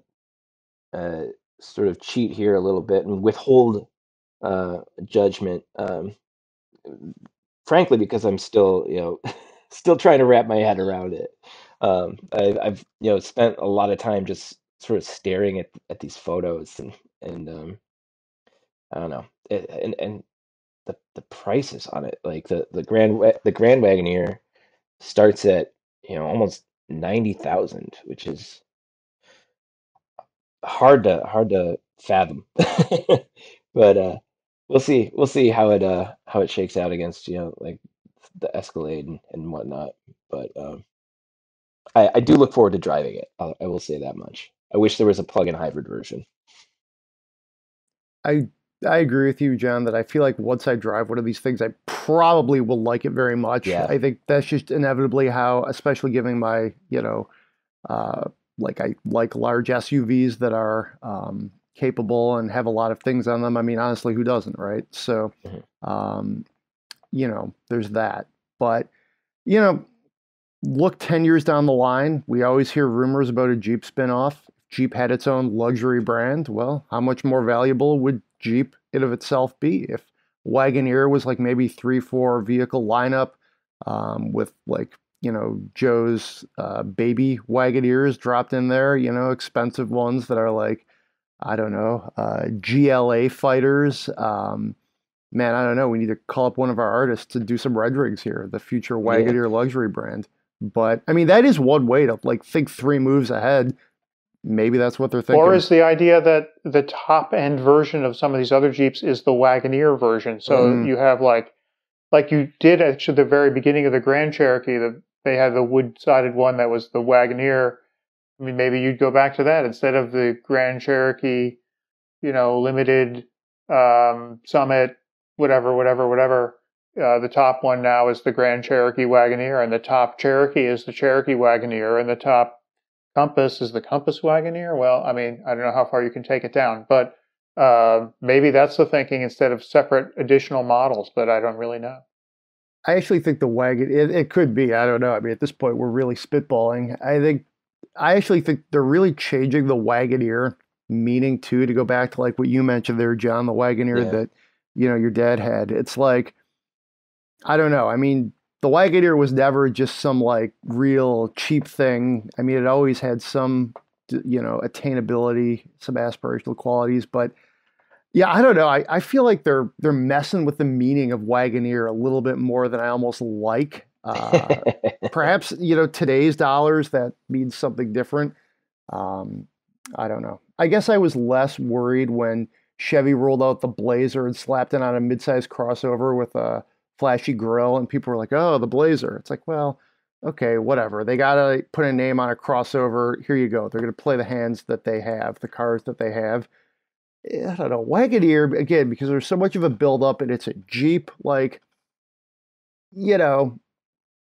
uh, sort of cheat here a little bit and withhold uh, judgment. Um, frankly, because I'm still you know [laughs] still trying to wrap my head around it. Um, I, I've you know spent a lot of time just sort of staring at at these photos and and um, I don't know it, and and the the prices on it like the the grand the Grand Wagoneer starts at you know almost ninety thousand, which is hard to hard to fathom. [laughs] but uh, we'll see we'll see how it uh how it shakes out against you know like the Escalade and, and whatnot. But um, I I do look forward to driving it. I, I will say that much. I wish there was a plug-in hybrid version. I I agree with you, John, that I feel like once I drive one of these things, I probably will like it very much. Yeah. I think that's just inevitably how, especially given my, you know, uh, like I like large SUVs that are um, capable and have a lot of things on them. I mean, honestly, who doesn't, right? So, Mhm. um, you know, there's that. But, you know, look 10 years down the line, we always hear rumors about a Jeep spinoff. Jeep had its own luxury brand. Well, how much more valuable would Jeep it of itself be if Wagoneer was like maybe three, four vehicle lineup um, with like you know Joe's uh, baby Wagoneers dropped in there. You know, expensive ones that are like I don't know uh, GLA fighters. Um, man, I don't know. We need to call up one of our artists to do some red rigs here. The future Wagoneer yeah. luxury brand. But I mean, that is one way to like think three moves ahead. Maybe that's what they're thinking. Or is the idea that the top end version of some of these other Jeeps is the Wagoneer version? So mm. you have like, like you did at the very beginning of the Grand Cherokee, the, they had the wood sided one that was the Wagoneer. I mean, maybe you'd go back to that instead of the Grand Cherokee, you know, limited um, summit, whatever, whatever, whatever. Uh, the top one now is the Grand Cherokee Wagoneer, and the top Cherokee is the Cherokee Wagoneer, and the top Compass is the Compass Wagoneer. Well, I mean, I don't know how far you can take it down, but uh, maybe that's the thinking instead of separate additional models, but I don't really know. I actually think the wagon, it, it could be. I don't know. I mean, at this point, we're really spitballing. I think, I actually think they're really changing the Wagoneer meaning too, to go back to like what you mentioned there, John, the Wagoneer yeah. that, you know, your dad had. It's like, I don't know. I mean, the Wagoneer was never just some like real cheap thing. I mean, it always had some, you know, attainability, some aspirational qualities. But yeah, I don't know. I, I feel like they're they're messing with the meaning of Wagoneer a little bit more than I almost like. Uh, [laughs] perhaps you know today's dollars that means something different. Um, I don't know. I guess I was less worried when Chevy rolled out the Blazer and slapped it on a midsize crossover with a flashy grill, and people were like, "Oh, the Blazer." It's like, well, okay, whatever. They gotta put a name on a crossover. Here you go. They're gonna play the hands that they have, the cars that they have. I don't know. Wagoneer again because there's so much of a buildup, and it's a Jeep. Like, you know,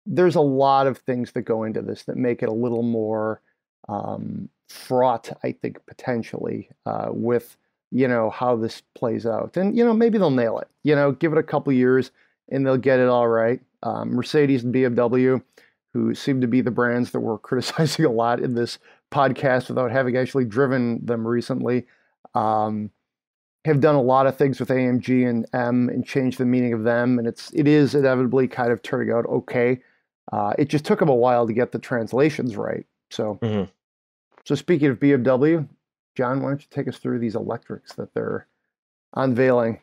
there's a lot of things that go into this that make it a little more um, fraught. I think potentially uh, with you know how this plays out, and you know maybe they'll nail it. You know, give it a couple years and they'll get it all right. Um, Mercedes and BMW, who seem to be the brands that we're [laughs] criticizing a lot in this podcast without having actually driven them recently, um, have done a lot of things with AMG and M and changed the meaning of them, and it's it is inevitably kind of turning out okay. Uh, it just took them a while to get the translations right. So, mm-hmm. so speaking of BMW, John, why don't you take us through these electrics that they're unveiling?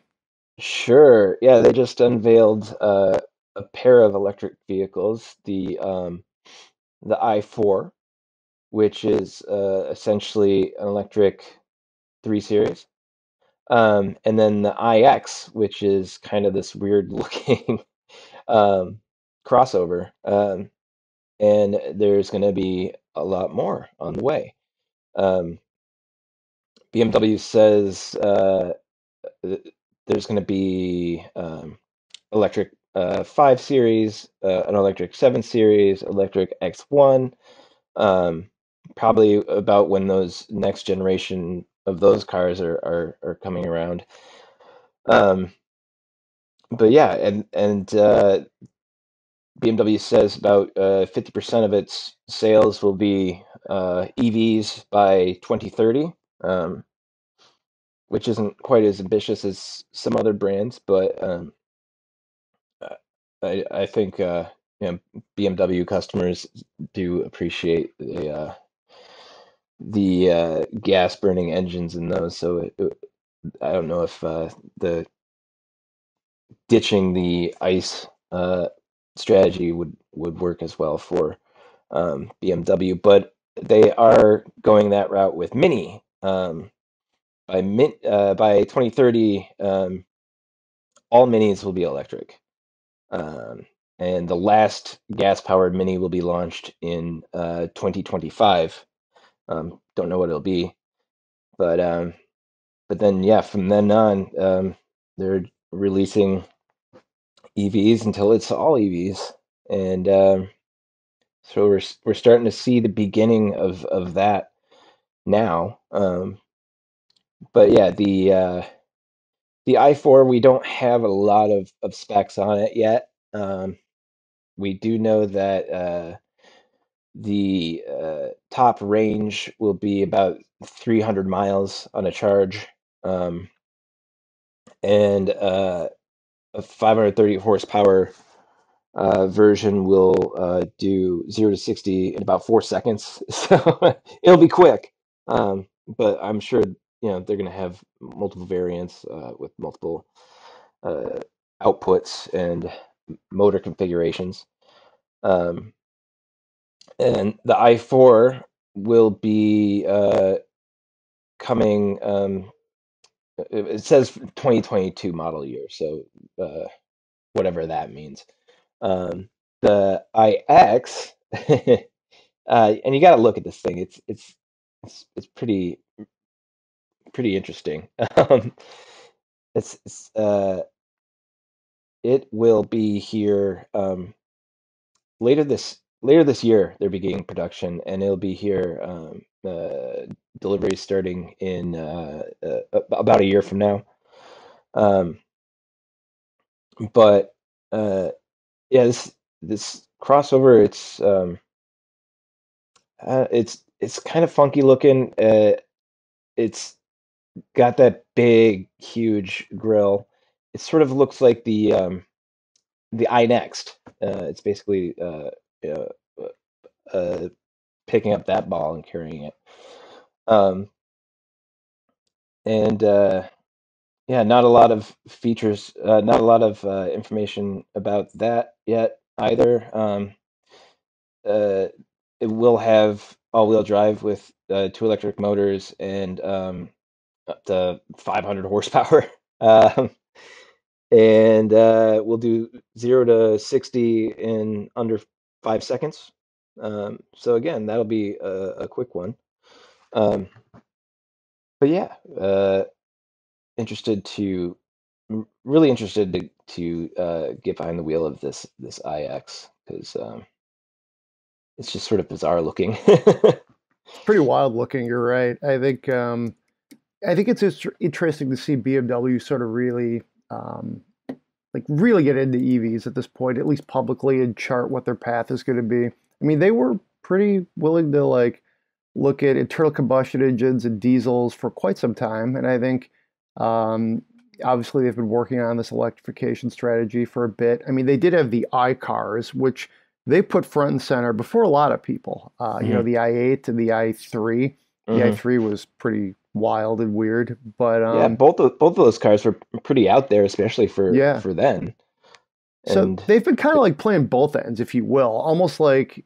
Sure. Yeah, they just unveiled uh, a pair of electric vehicles, the um, the i4, which is uh, essentially an electric 3 Series, um, and then the iX, which is kind of this weird [laughs] looking um, crossover. Um, and there's going to be a lot more on the way. Um, BMW says uh, there's going to be um, electric uh, 5 series, uh, an electric 7 series, electric X1. Um, probably about when those next generation of those cars are are, are coming around. Um, but yeah, and and uh, BMW says about uh, fifty percent of its sales will be uh, EVs by 2030. Um, which isn't quite as ambitious as some other brands, but um, uh, I I think uh, you know, BMW customers do appreciate the uh, the uh, gas burning engines in those. So it, it, I don't know if uh, the ditching the ICE uh, strategy would would work as well for um, BMW, but they are going that route with Mini. Um, by min, uh, by 2030, um, all minis will be electric. Um, and the last gas powered mini will be launched in uh, 2025. Um, don't know what it'll be, but um, but then yeah, from then on, um, they're releasing EVs until it's all EVs, and um, so we're we're starting to see the beginning of of that now. Um, but yeah, the uh, the i4 we don't have a lot of, of specs on it yet. Um, we do know that uh, the uh, top range will be about 300 miles on a charge, um, and uh, a 530 horsepower uh, version will uh, do zero to 60 in about four seconds. [laughs] So it'll be quick. Um, but I'm sure you know they're going to have multiple variants uh, with multiple uh, outputs and motor configurations. Um, and the i4 will be uh, coming. Um, it, says 2022 model year, so uh, whatever that means. Um, the iX, [laughs] uh, and you got to look at this thing. It's it's it's it's pretty pretty interesting. [laughs] Um, it's, it's uh, it will be here um, later this later this year. They're beginning production, and it'll be here um, uh, delivery starting in uh, uh, about a year from now. Um, but uh, yeah, this this crossover, it's um, uh, it's it's kind of funky looking. Uh, it's got that big, huge grill. It sort of looks like the um, the iNext. Uh, it's basically uh, uh, uh, picking up that ball and carrying it. Um, and uh, yeah, not a lot of features, uh, not a lot of uh, information about that yet either. Um, uh, it will have all-wheel drive with uh, two electric motors and um, up to 500 horsepower. [laughs] Um, and uh, we'll do zero to 60 in under five seconds. Um, so again, that'll be a, a quick one. Um, but yeah, uh, interested to really interested to to uh, get behind the wheel of this this IX because um, it's just sort of bizarre looking. [laughs] it's pretty wild looking. You're right. I think um, I think it's interesting to see BMW sort of really um, like really get into EVs at this point, at least publicly, and chart what their path is going to be. I mean, they were pretty willing to like look at internal combustion engines and diesels for quite some time, and I think um, obviously they've been working on this electrification strategy for a bit. I mean, they did have the iCars, which they put front and center before a lot of people. Uh, mm-hmm. You know, mm-hmm. the i8 and the i3. The mm-hmm. i3 was pretty wild and weird, but um, yeah, both of both of those cars were pretty out there, especially for yeah. for then. And... So they've been kind of like playing both ends, if you will, almost like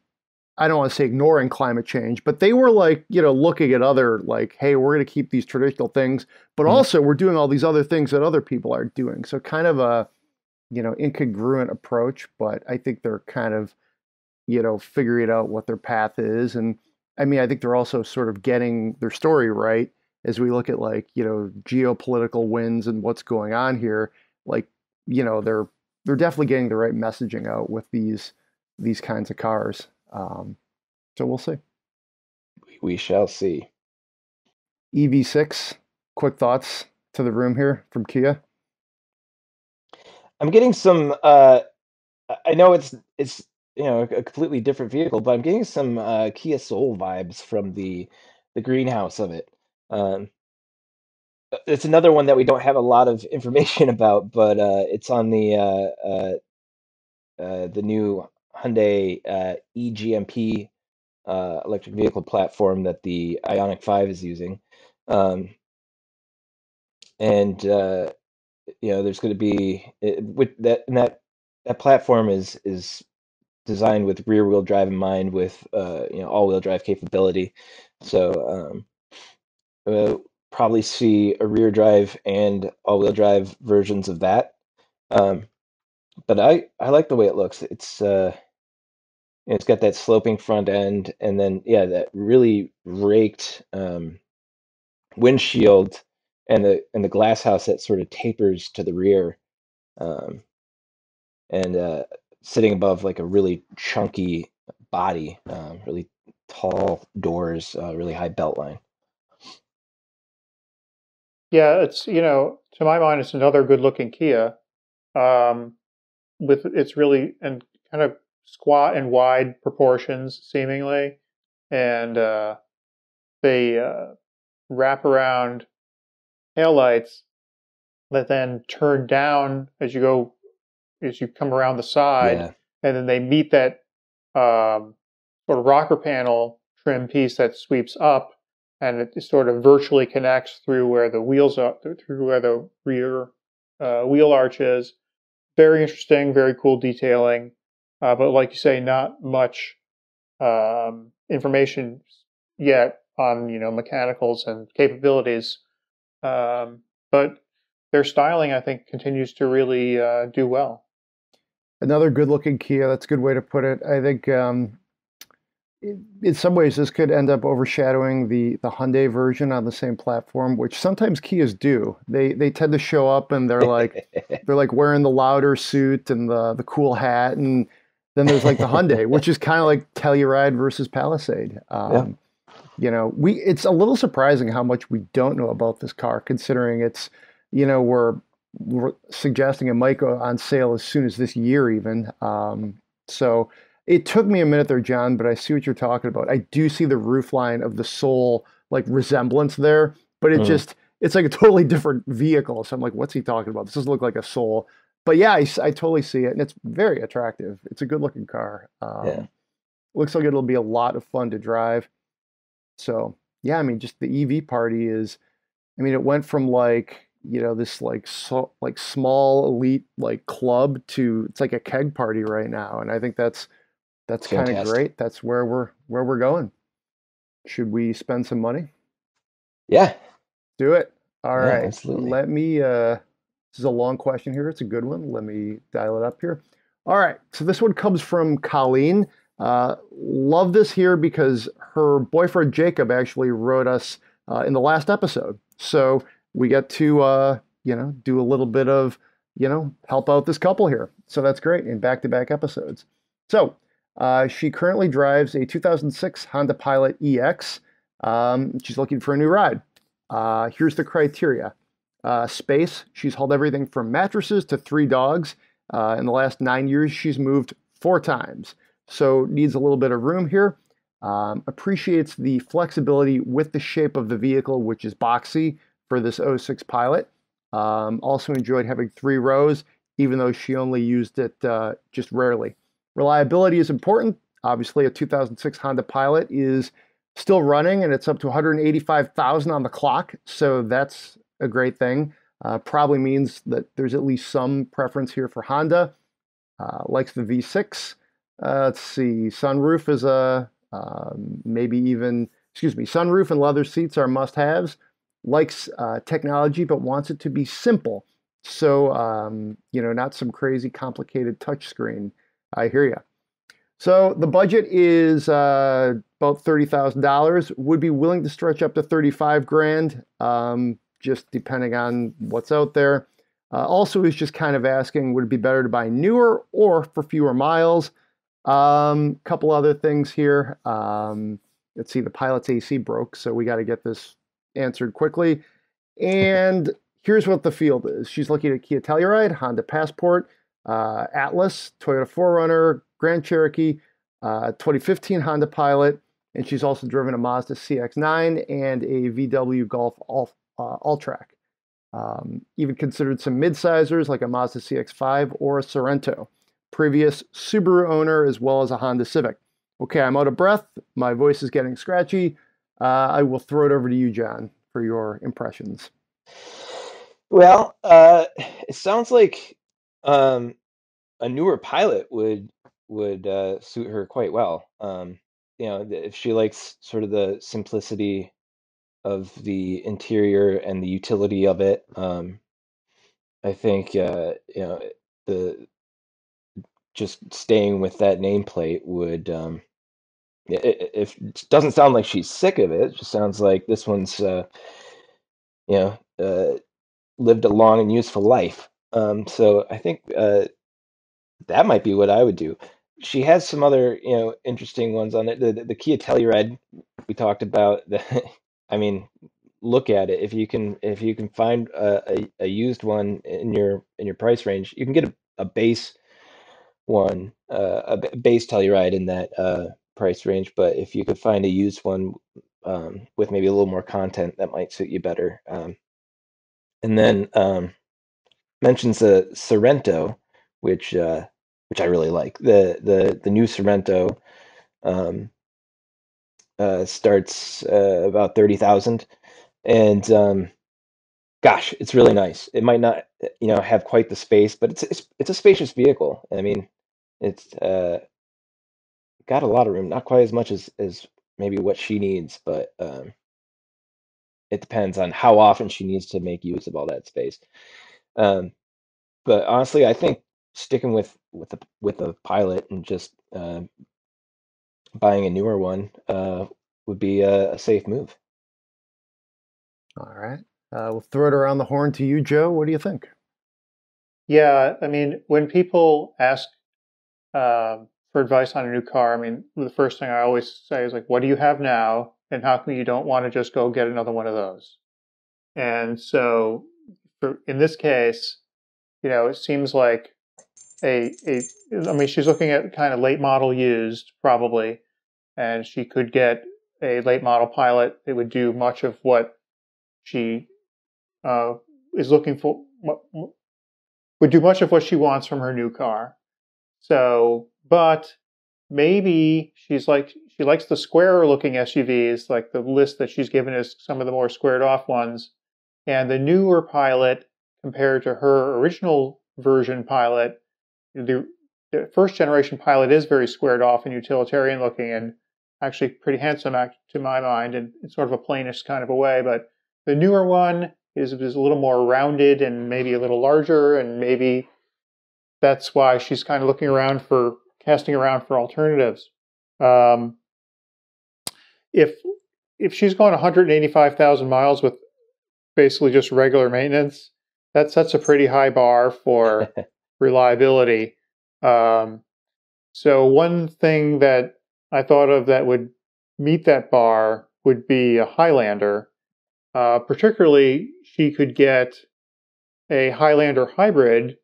I don't want to say ignoring climate change, but they were like, you know, looking at other like, hey, we're going to keep these traditional things, but mm-hmm. also we're doing all these other things that other people are doing. So kind of a, you know, incongruent approach, but I think they're kind of, you know, figuring out what their path is. And I mean, I think they're also sort of getting their story right as we look at like, you know, geopolitical winds and what's going on here. Like, you know, they're they're definitely getting the right messaging out with these these kinds of cars. Um, so we'll see. We shall see. EV6, quick thoughts to the room here from Kia. I'm getting some. Uh, I know it's it's you know a completely different vehicle, but I'm getting some uh, Kia Soul vibes from the the greenhouse of it. Um, it's another one that we don't have a lot of information [laughs] about, but uh, it's on the uh, uh, uh the new Hyundai uh, eGMP uh, electric vehicle platform that the Ioniq 5 is using. Um, and uh, you know, there's going to be it, with that and that that platform is is designed with rear wheel drive in mind, with uh, you know all wheel drive capability. So um, we'll probably see a rear drive and all wheel drive versions of that. Um, but I I like the way it looks. It's uh, it's got that sloping front end, and then yeah, that really raked um, windshield, and the and the glass house that sort of tapers to the rear, um, and uh, sitting above like a really chunky body, um, really tall doors, uh, really high belt line. Yeah, it's you know to my mind, it's another good-looking Kia. Um, with it's really and kind of squat and wide proportions, seemingly, and uh, they uh, wrap around taillights that then turn down as you go as you come around the side, Yeah. and then they meet that um, sort of rocker panel trim piece that sweeps up, and it sort of virtually connects through where the wheels are, through where the rear uh, wheel arch is. Very interesting, very cool detailing, uh, but like you say, not much um, information yet on you know mechanicals and capabilities. Um, but their styling, I think, continues to really uh, do well. Another good-looking Kia. That's a good way to put it. I think um, in some ways this could end up overshadowing the the Hyundai version on the same platform, which sometimes Kias do. They they tend to show up and they're like [laughs] they're like wearing the louder suit and the the cool hat, and then there's like the Hyundai, [laughs] which is kind of like Telluride versus Palisade. Um, You know, we it's a little surprising how much we don't know about this car, considering it's you know we're we're suggesting it might go on sale as soon as this year, even. Um, so it took me a minute there, John, but I see what you're talking about. I do see the roof line of the Soul like resemblance there, but it Mm. just it's like a [laughs] totally different vehicle. So I'm like, what's he talking about? This doesn't look like a Soul. But yeah, I totally see it, and it's very attractive. It's a good looking car. Um, Yeah. Looks like it'll be a lot of fun to drive. So yeah, I mean, just the EV party is. I mean, it went from like you know this like so like small elite like club to it's like a keg party right now, and I think that's that's kind of great. That's where we're where we're going. Should we spend some money? Yeah. Do it. All Yeah, right. absolutely. Let me uh this is a long question here. It's a good one. Let me dial it up here. All right. So this one comes from Colleen. Uh, love this here because her boyfriend Jacob actually wrote us uh, in the last episode. So we get to uh, you know do a little bit of you know help out this couple here. So that's great in back-to-back episodes. So uh, she currently drives a 2006 Honda Pilot EX. Um, she's looking for a new ride. Uh, here's the criteria uh, space. She's hauled everything from mattresses to three dogs. Uh, in the last nine years, she's moved four times. So needs a little bit of room here. Um, appreciates the flexibility with the shape of the vehicle, which is boxy for this 06 Pilot. Um, also enjoyed having three rows, even though she only used it uh, just rarely. Reliability is important. Obviously, a 2006 Honda Pilot is still running and it's up to 185,000 on the clock. So that's a great thing. Uh, probably means that there's at least some preference here for Honda. Uh, likes the V6. Uh, let's see, sunroof is a um, maybe even excuse me, sunroof and leather seats are must-haves. Likes uh, technology but wants it to be simple. So um, you know, not some crazy complicated touchscreen. I hear you. So the budget is uh, about thirty thousand dollars. Would be willing to stretch up to thirty-five grand, um, just depending on what's out there. Uh, also, is just kind of asking, would it be better to buy newer or for fewer miles? Um, couple other things here. Um, let's see, the pilot's AC broke, so we got to get this answered quickly. And here's what the field is. She's looking at Kia Telluride, Honda Passport, uh, Atlas, Toyota 4Runner, Grand Cherokee, uh, 2015 Honda Pilot, and she's also driven a Mazda CX-9 and a VW Golf All, uh, Alltrack. Um, even considered some mid-sizers like a Mazda CX-5 or a Sorento. Previous Subaru owner as well as a Honda Civic. Okay, I'm out of breath. My voice is getting scratchy. Uh, I will throw it over to you, John, for your impressions. Well, uh, it sounds like um, a newer pilot would would uh, suit her quite well. Um, you know, if she likes sort of the simplicity of the interior and the utility of it, um, I think uh, you know the just staying with that nameplate would. Um, i- i- if it doesn't sound like she's sick of it, it just sounds like this one's uh, you know uh, lived a long and useful life. Um, so I think uh, that might be what I would do. She has some other, you know, interesting ones on it. The the, the Kia Telluride we talked about. [laughs] The, I mean, look at it. If you can, if you can find a, a, a used one in your in your price range, you can get a, a base one, uh, a base Telluride in that uh, price range. But if you could find a used one um, with maybe a little more content, that might suit you better. Um, and then um, mentions the Sorento, which uh, which I really like. The the the new Sorento um, uh, starts uh, about thirty thousand, and um, gosh, it's really nice. It might not you know have quite the space, but it's it's, it's a spacious vehicle. I mean, it's uh, got a lot of room. Not quite as much as as maybe what she needs, but um, it depends on how often she needs to make use of all that space. Um, but honestly, I think sticking with with the with the pilot and just uh, buying a newer one uh, would be a, a, safe move. All right, uh, we'll throw it around the horn to you, Joe. What do you think? Yeah, I mean, when people ask um, for advice on a new car, I mean, the first thing I always say is like, "What do you have now?" and how come you don't want to just go get another one of those? And so, in this case, you know, it seems like a, a, I mean, she's looking at kind of late model used probably, and she could get a late model pilot that would do much of what she uh, is looking for, would do much of what she wants from her new car. So, but maybe she's like she likes the squarer looking SUVs, like the list that she's given is some of the more squared off ones. And the newer Pilot, compared to her original version Pilot, the, the first generation Pilot is very squared off and utilitarian looking and actually pretty handsome to my mind in, in sort of a plainish kind of a way. But the newer one is, is a little more rounded and maybe a little larger, and maybe that's why she's kind of looking around for casting around for alternatives. Um, if if she's going 185,000 miles with basically just regular maintenance, that sets a pretty high bar for [laughs] reliability. Um, so one thing that I thought of that would meet that bar would be a Highlander. Uh, particularly, she could get a Highlander hybrid,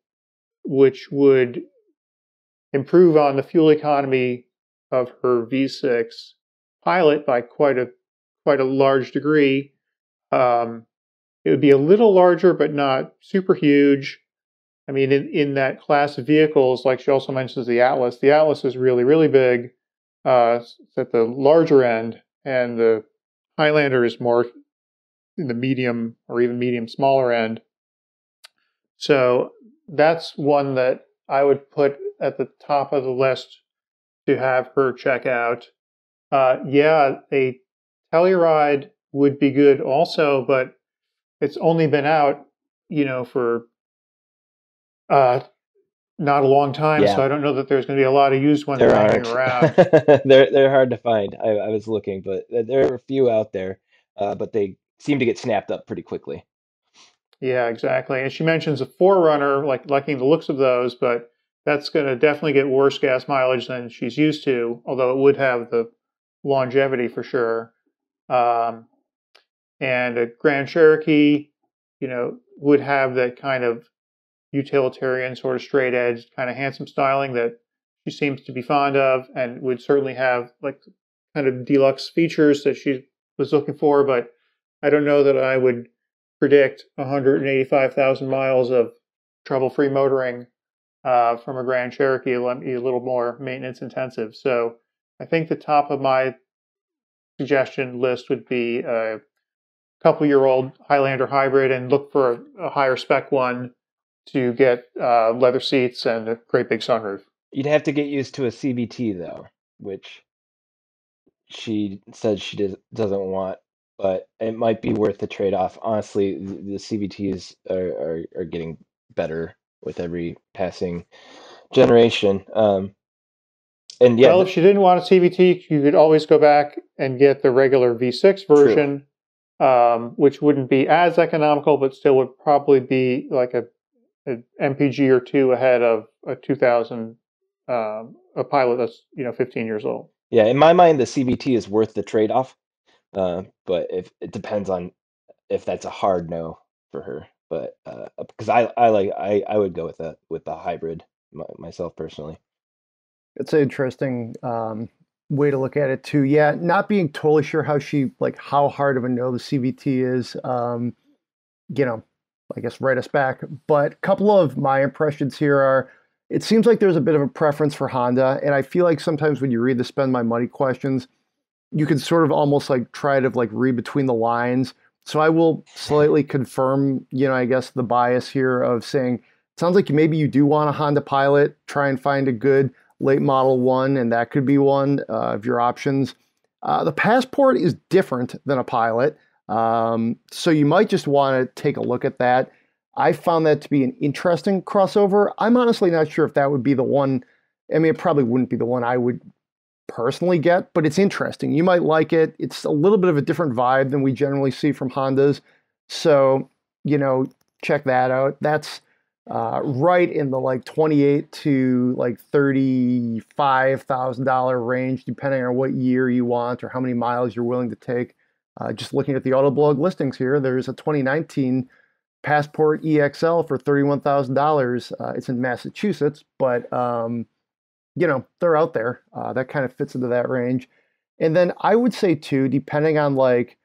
which would improve on the fuel economy of her V6 pilot by quite a quite a large degree. Um, it would be a little larger, but not super huge. I mean, in, in that class of vehicles, like she also mentions the Atlas, the Atlas is really, really big. Uh, at the larger end, and the Highlander is more in the medium or even medium smaller end. So that's one that I would put at the top of the list to have her check out. Uh, yeah, a Telluride would be good also, but it's only been out, you know, for uh, not a long time, yeah. so I don't know that there's going to be a lot of used ones there hanging around. [laughs] they're they're hard to find. I, I, was looking, but there are a few out there, uh, but they seem to get snapped up pretty quickly. Yeah, exactly. And she mentions a 4Runner, like liking the looks of those, but that's going to definitely get worse gas mileage than she's used to, although it would have the longevity for sure. Um, and a Grand Cherokee, you know, would have that kind of utilitarian sort of straight edge, kind of handsome styling that she seems to be fond of, and would certainly have like kind of deluxe features that she was looking for. But I don't know that I would predict 185,000 miles of trouble-free motoring uh, from a Grand Cherokee, a little more maintenance intensive. So I think the top of my suggestion list would be a couple year old Highlander hybrid and look for a higher spec one to get uh, leather seats and a great big sunroof. You'd have to get used to a CVT though, which she said she does, doesn't want, but it might be worth the trade off. Honestly, the CVTs are, are, are getting better with every passing generation. Um, and yeah, well, if she didn't want a CVT, you could always go back and get the regular V6 version, um, which wouldn't be as economical, but still would probably be like a, a MPG or two ahead of a 2000 um, a pilot that's you know 15 years old. Yeah, in my mind, the CVT is worth the trade off, uh, but if it depends on if that's a hard no for her. But because uh, I I like I I would go with that with the hybrid myself personally. It's an interesting um, way to look at it too. Yeah, not being totally sure how she like how hard of a no the CVT is. Um, you know, I guess, write us back. But a couple of my impressions here are it seems like there's a bit of a preference for Honda. And I feel like sometimes when you read the spend my money questions, you can sort of almost like try to like read between the lines. So I will slightly confirm, you know, I guess the bias here of saying, sounds like maybe you do want a Honda Pilot, try and find a good late model one, and that could be one uh, of your options. Uh, the Passport is different than a Pilot. Um, so you might just want to take a look at that. I found that to be an interesting crossover. I'm honestly not sure if that would be the one. I mean, it probably wouldn't be the one I would personally get, but it's interesting. You might like it. It's a little bit of a different vibe than we generally see from Hondas. So, you know, check that out. That's uh, right in the like 28 to like $35,000 range, depending on what year you want or how many miles you're willing to take. Uh, just looking at the Autoblog listings here, there's a 2019 Passport EXL for $31,000. Uh, it's in Massachusetts, but um, you know, they're out there. Uh, that kind of fits into that range. And then I would say too, depending on like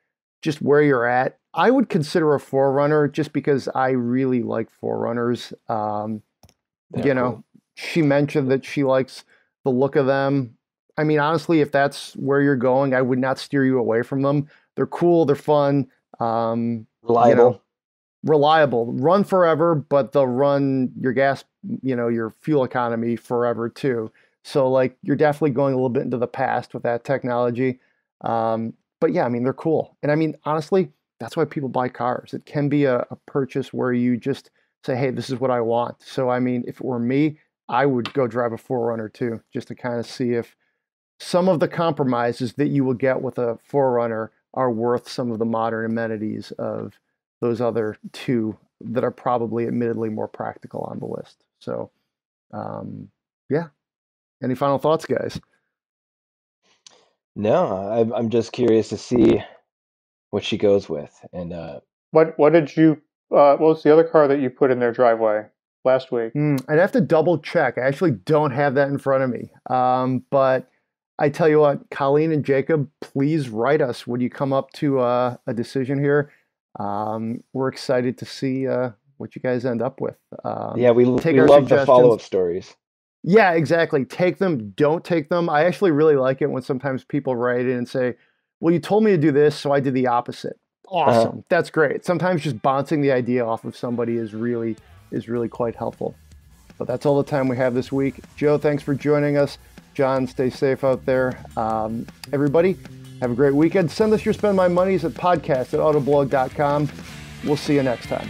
just where you're at, I would consider a 4Runner just because I really like 4Runners. Um, yeah, you know, cool. she mentioned that she likes the look of them. I mean, honestly, if that's where you're going, I would not steer you away from them. They're cool, they're fun, um, reliable. You know, reliable, run forever, but they'll run your gas, you know, your fuel economy forever too. So like you're definitely going a little bit into the past with that technology. Um, but yeah, I mean they're cool, and I mean honestly, that's why people buy cars. It can be a, a purchase where you just say, hey, this is what I want. So I mean, if it were me, I would go drive a 4Runner too, just to kind of see if some of the compromises that you will get with a 4Runner are worth some of the modern amenities of those other two that are probably admittedly more practical on the list. So, um, yeah. Any final thoughts, guys? No, I'm just curious to see what she goes with. And uh, what what did you? Uh, what was the other car that you put in their driveway last week? Mm, I'd have to double check. I actually don't have that in front of me. Um, but I tell you what, Colleen and Jacob, please write us when you come up to uh, a decision here. Um, we're excited to see uh, what you guys end up with. Um, yeah, we, take we love the follow up stories. Yeah, exactly. Take them, don't take them. I actually really like it when sometimes people write in and say, Well, you told me to do this, so I did the opposite. Uh-huh. Awesome. Uh-huh. That's great. Sometimes just bouncing the idea off of somebody is really is really quite helpful. But that's all the time we have this week. Joe, thanks for joining us. John, stay safe out there. Um, everybody, have a great weekend. Send us your Spend My Monies at podcast at autoblog.com. We'll see you next time.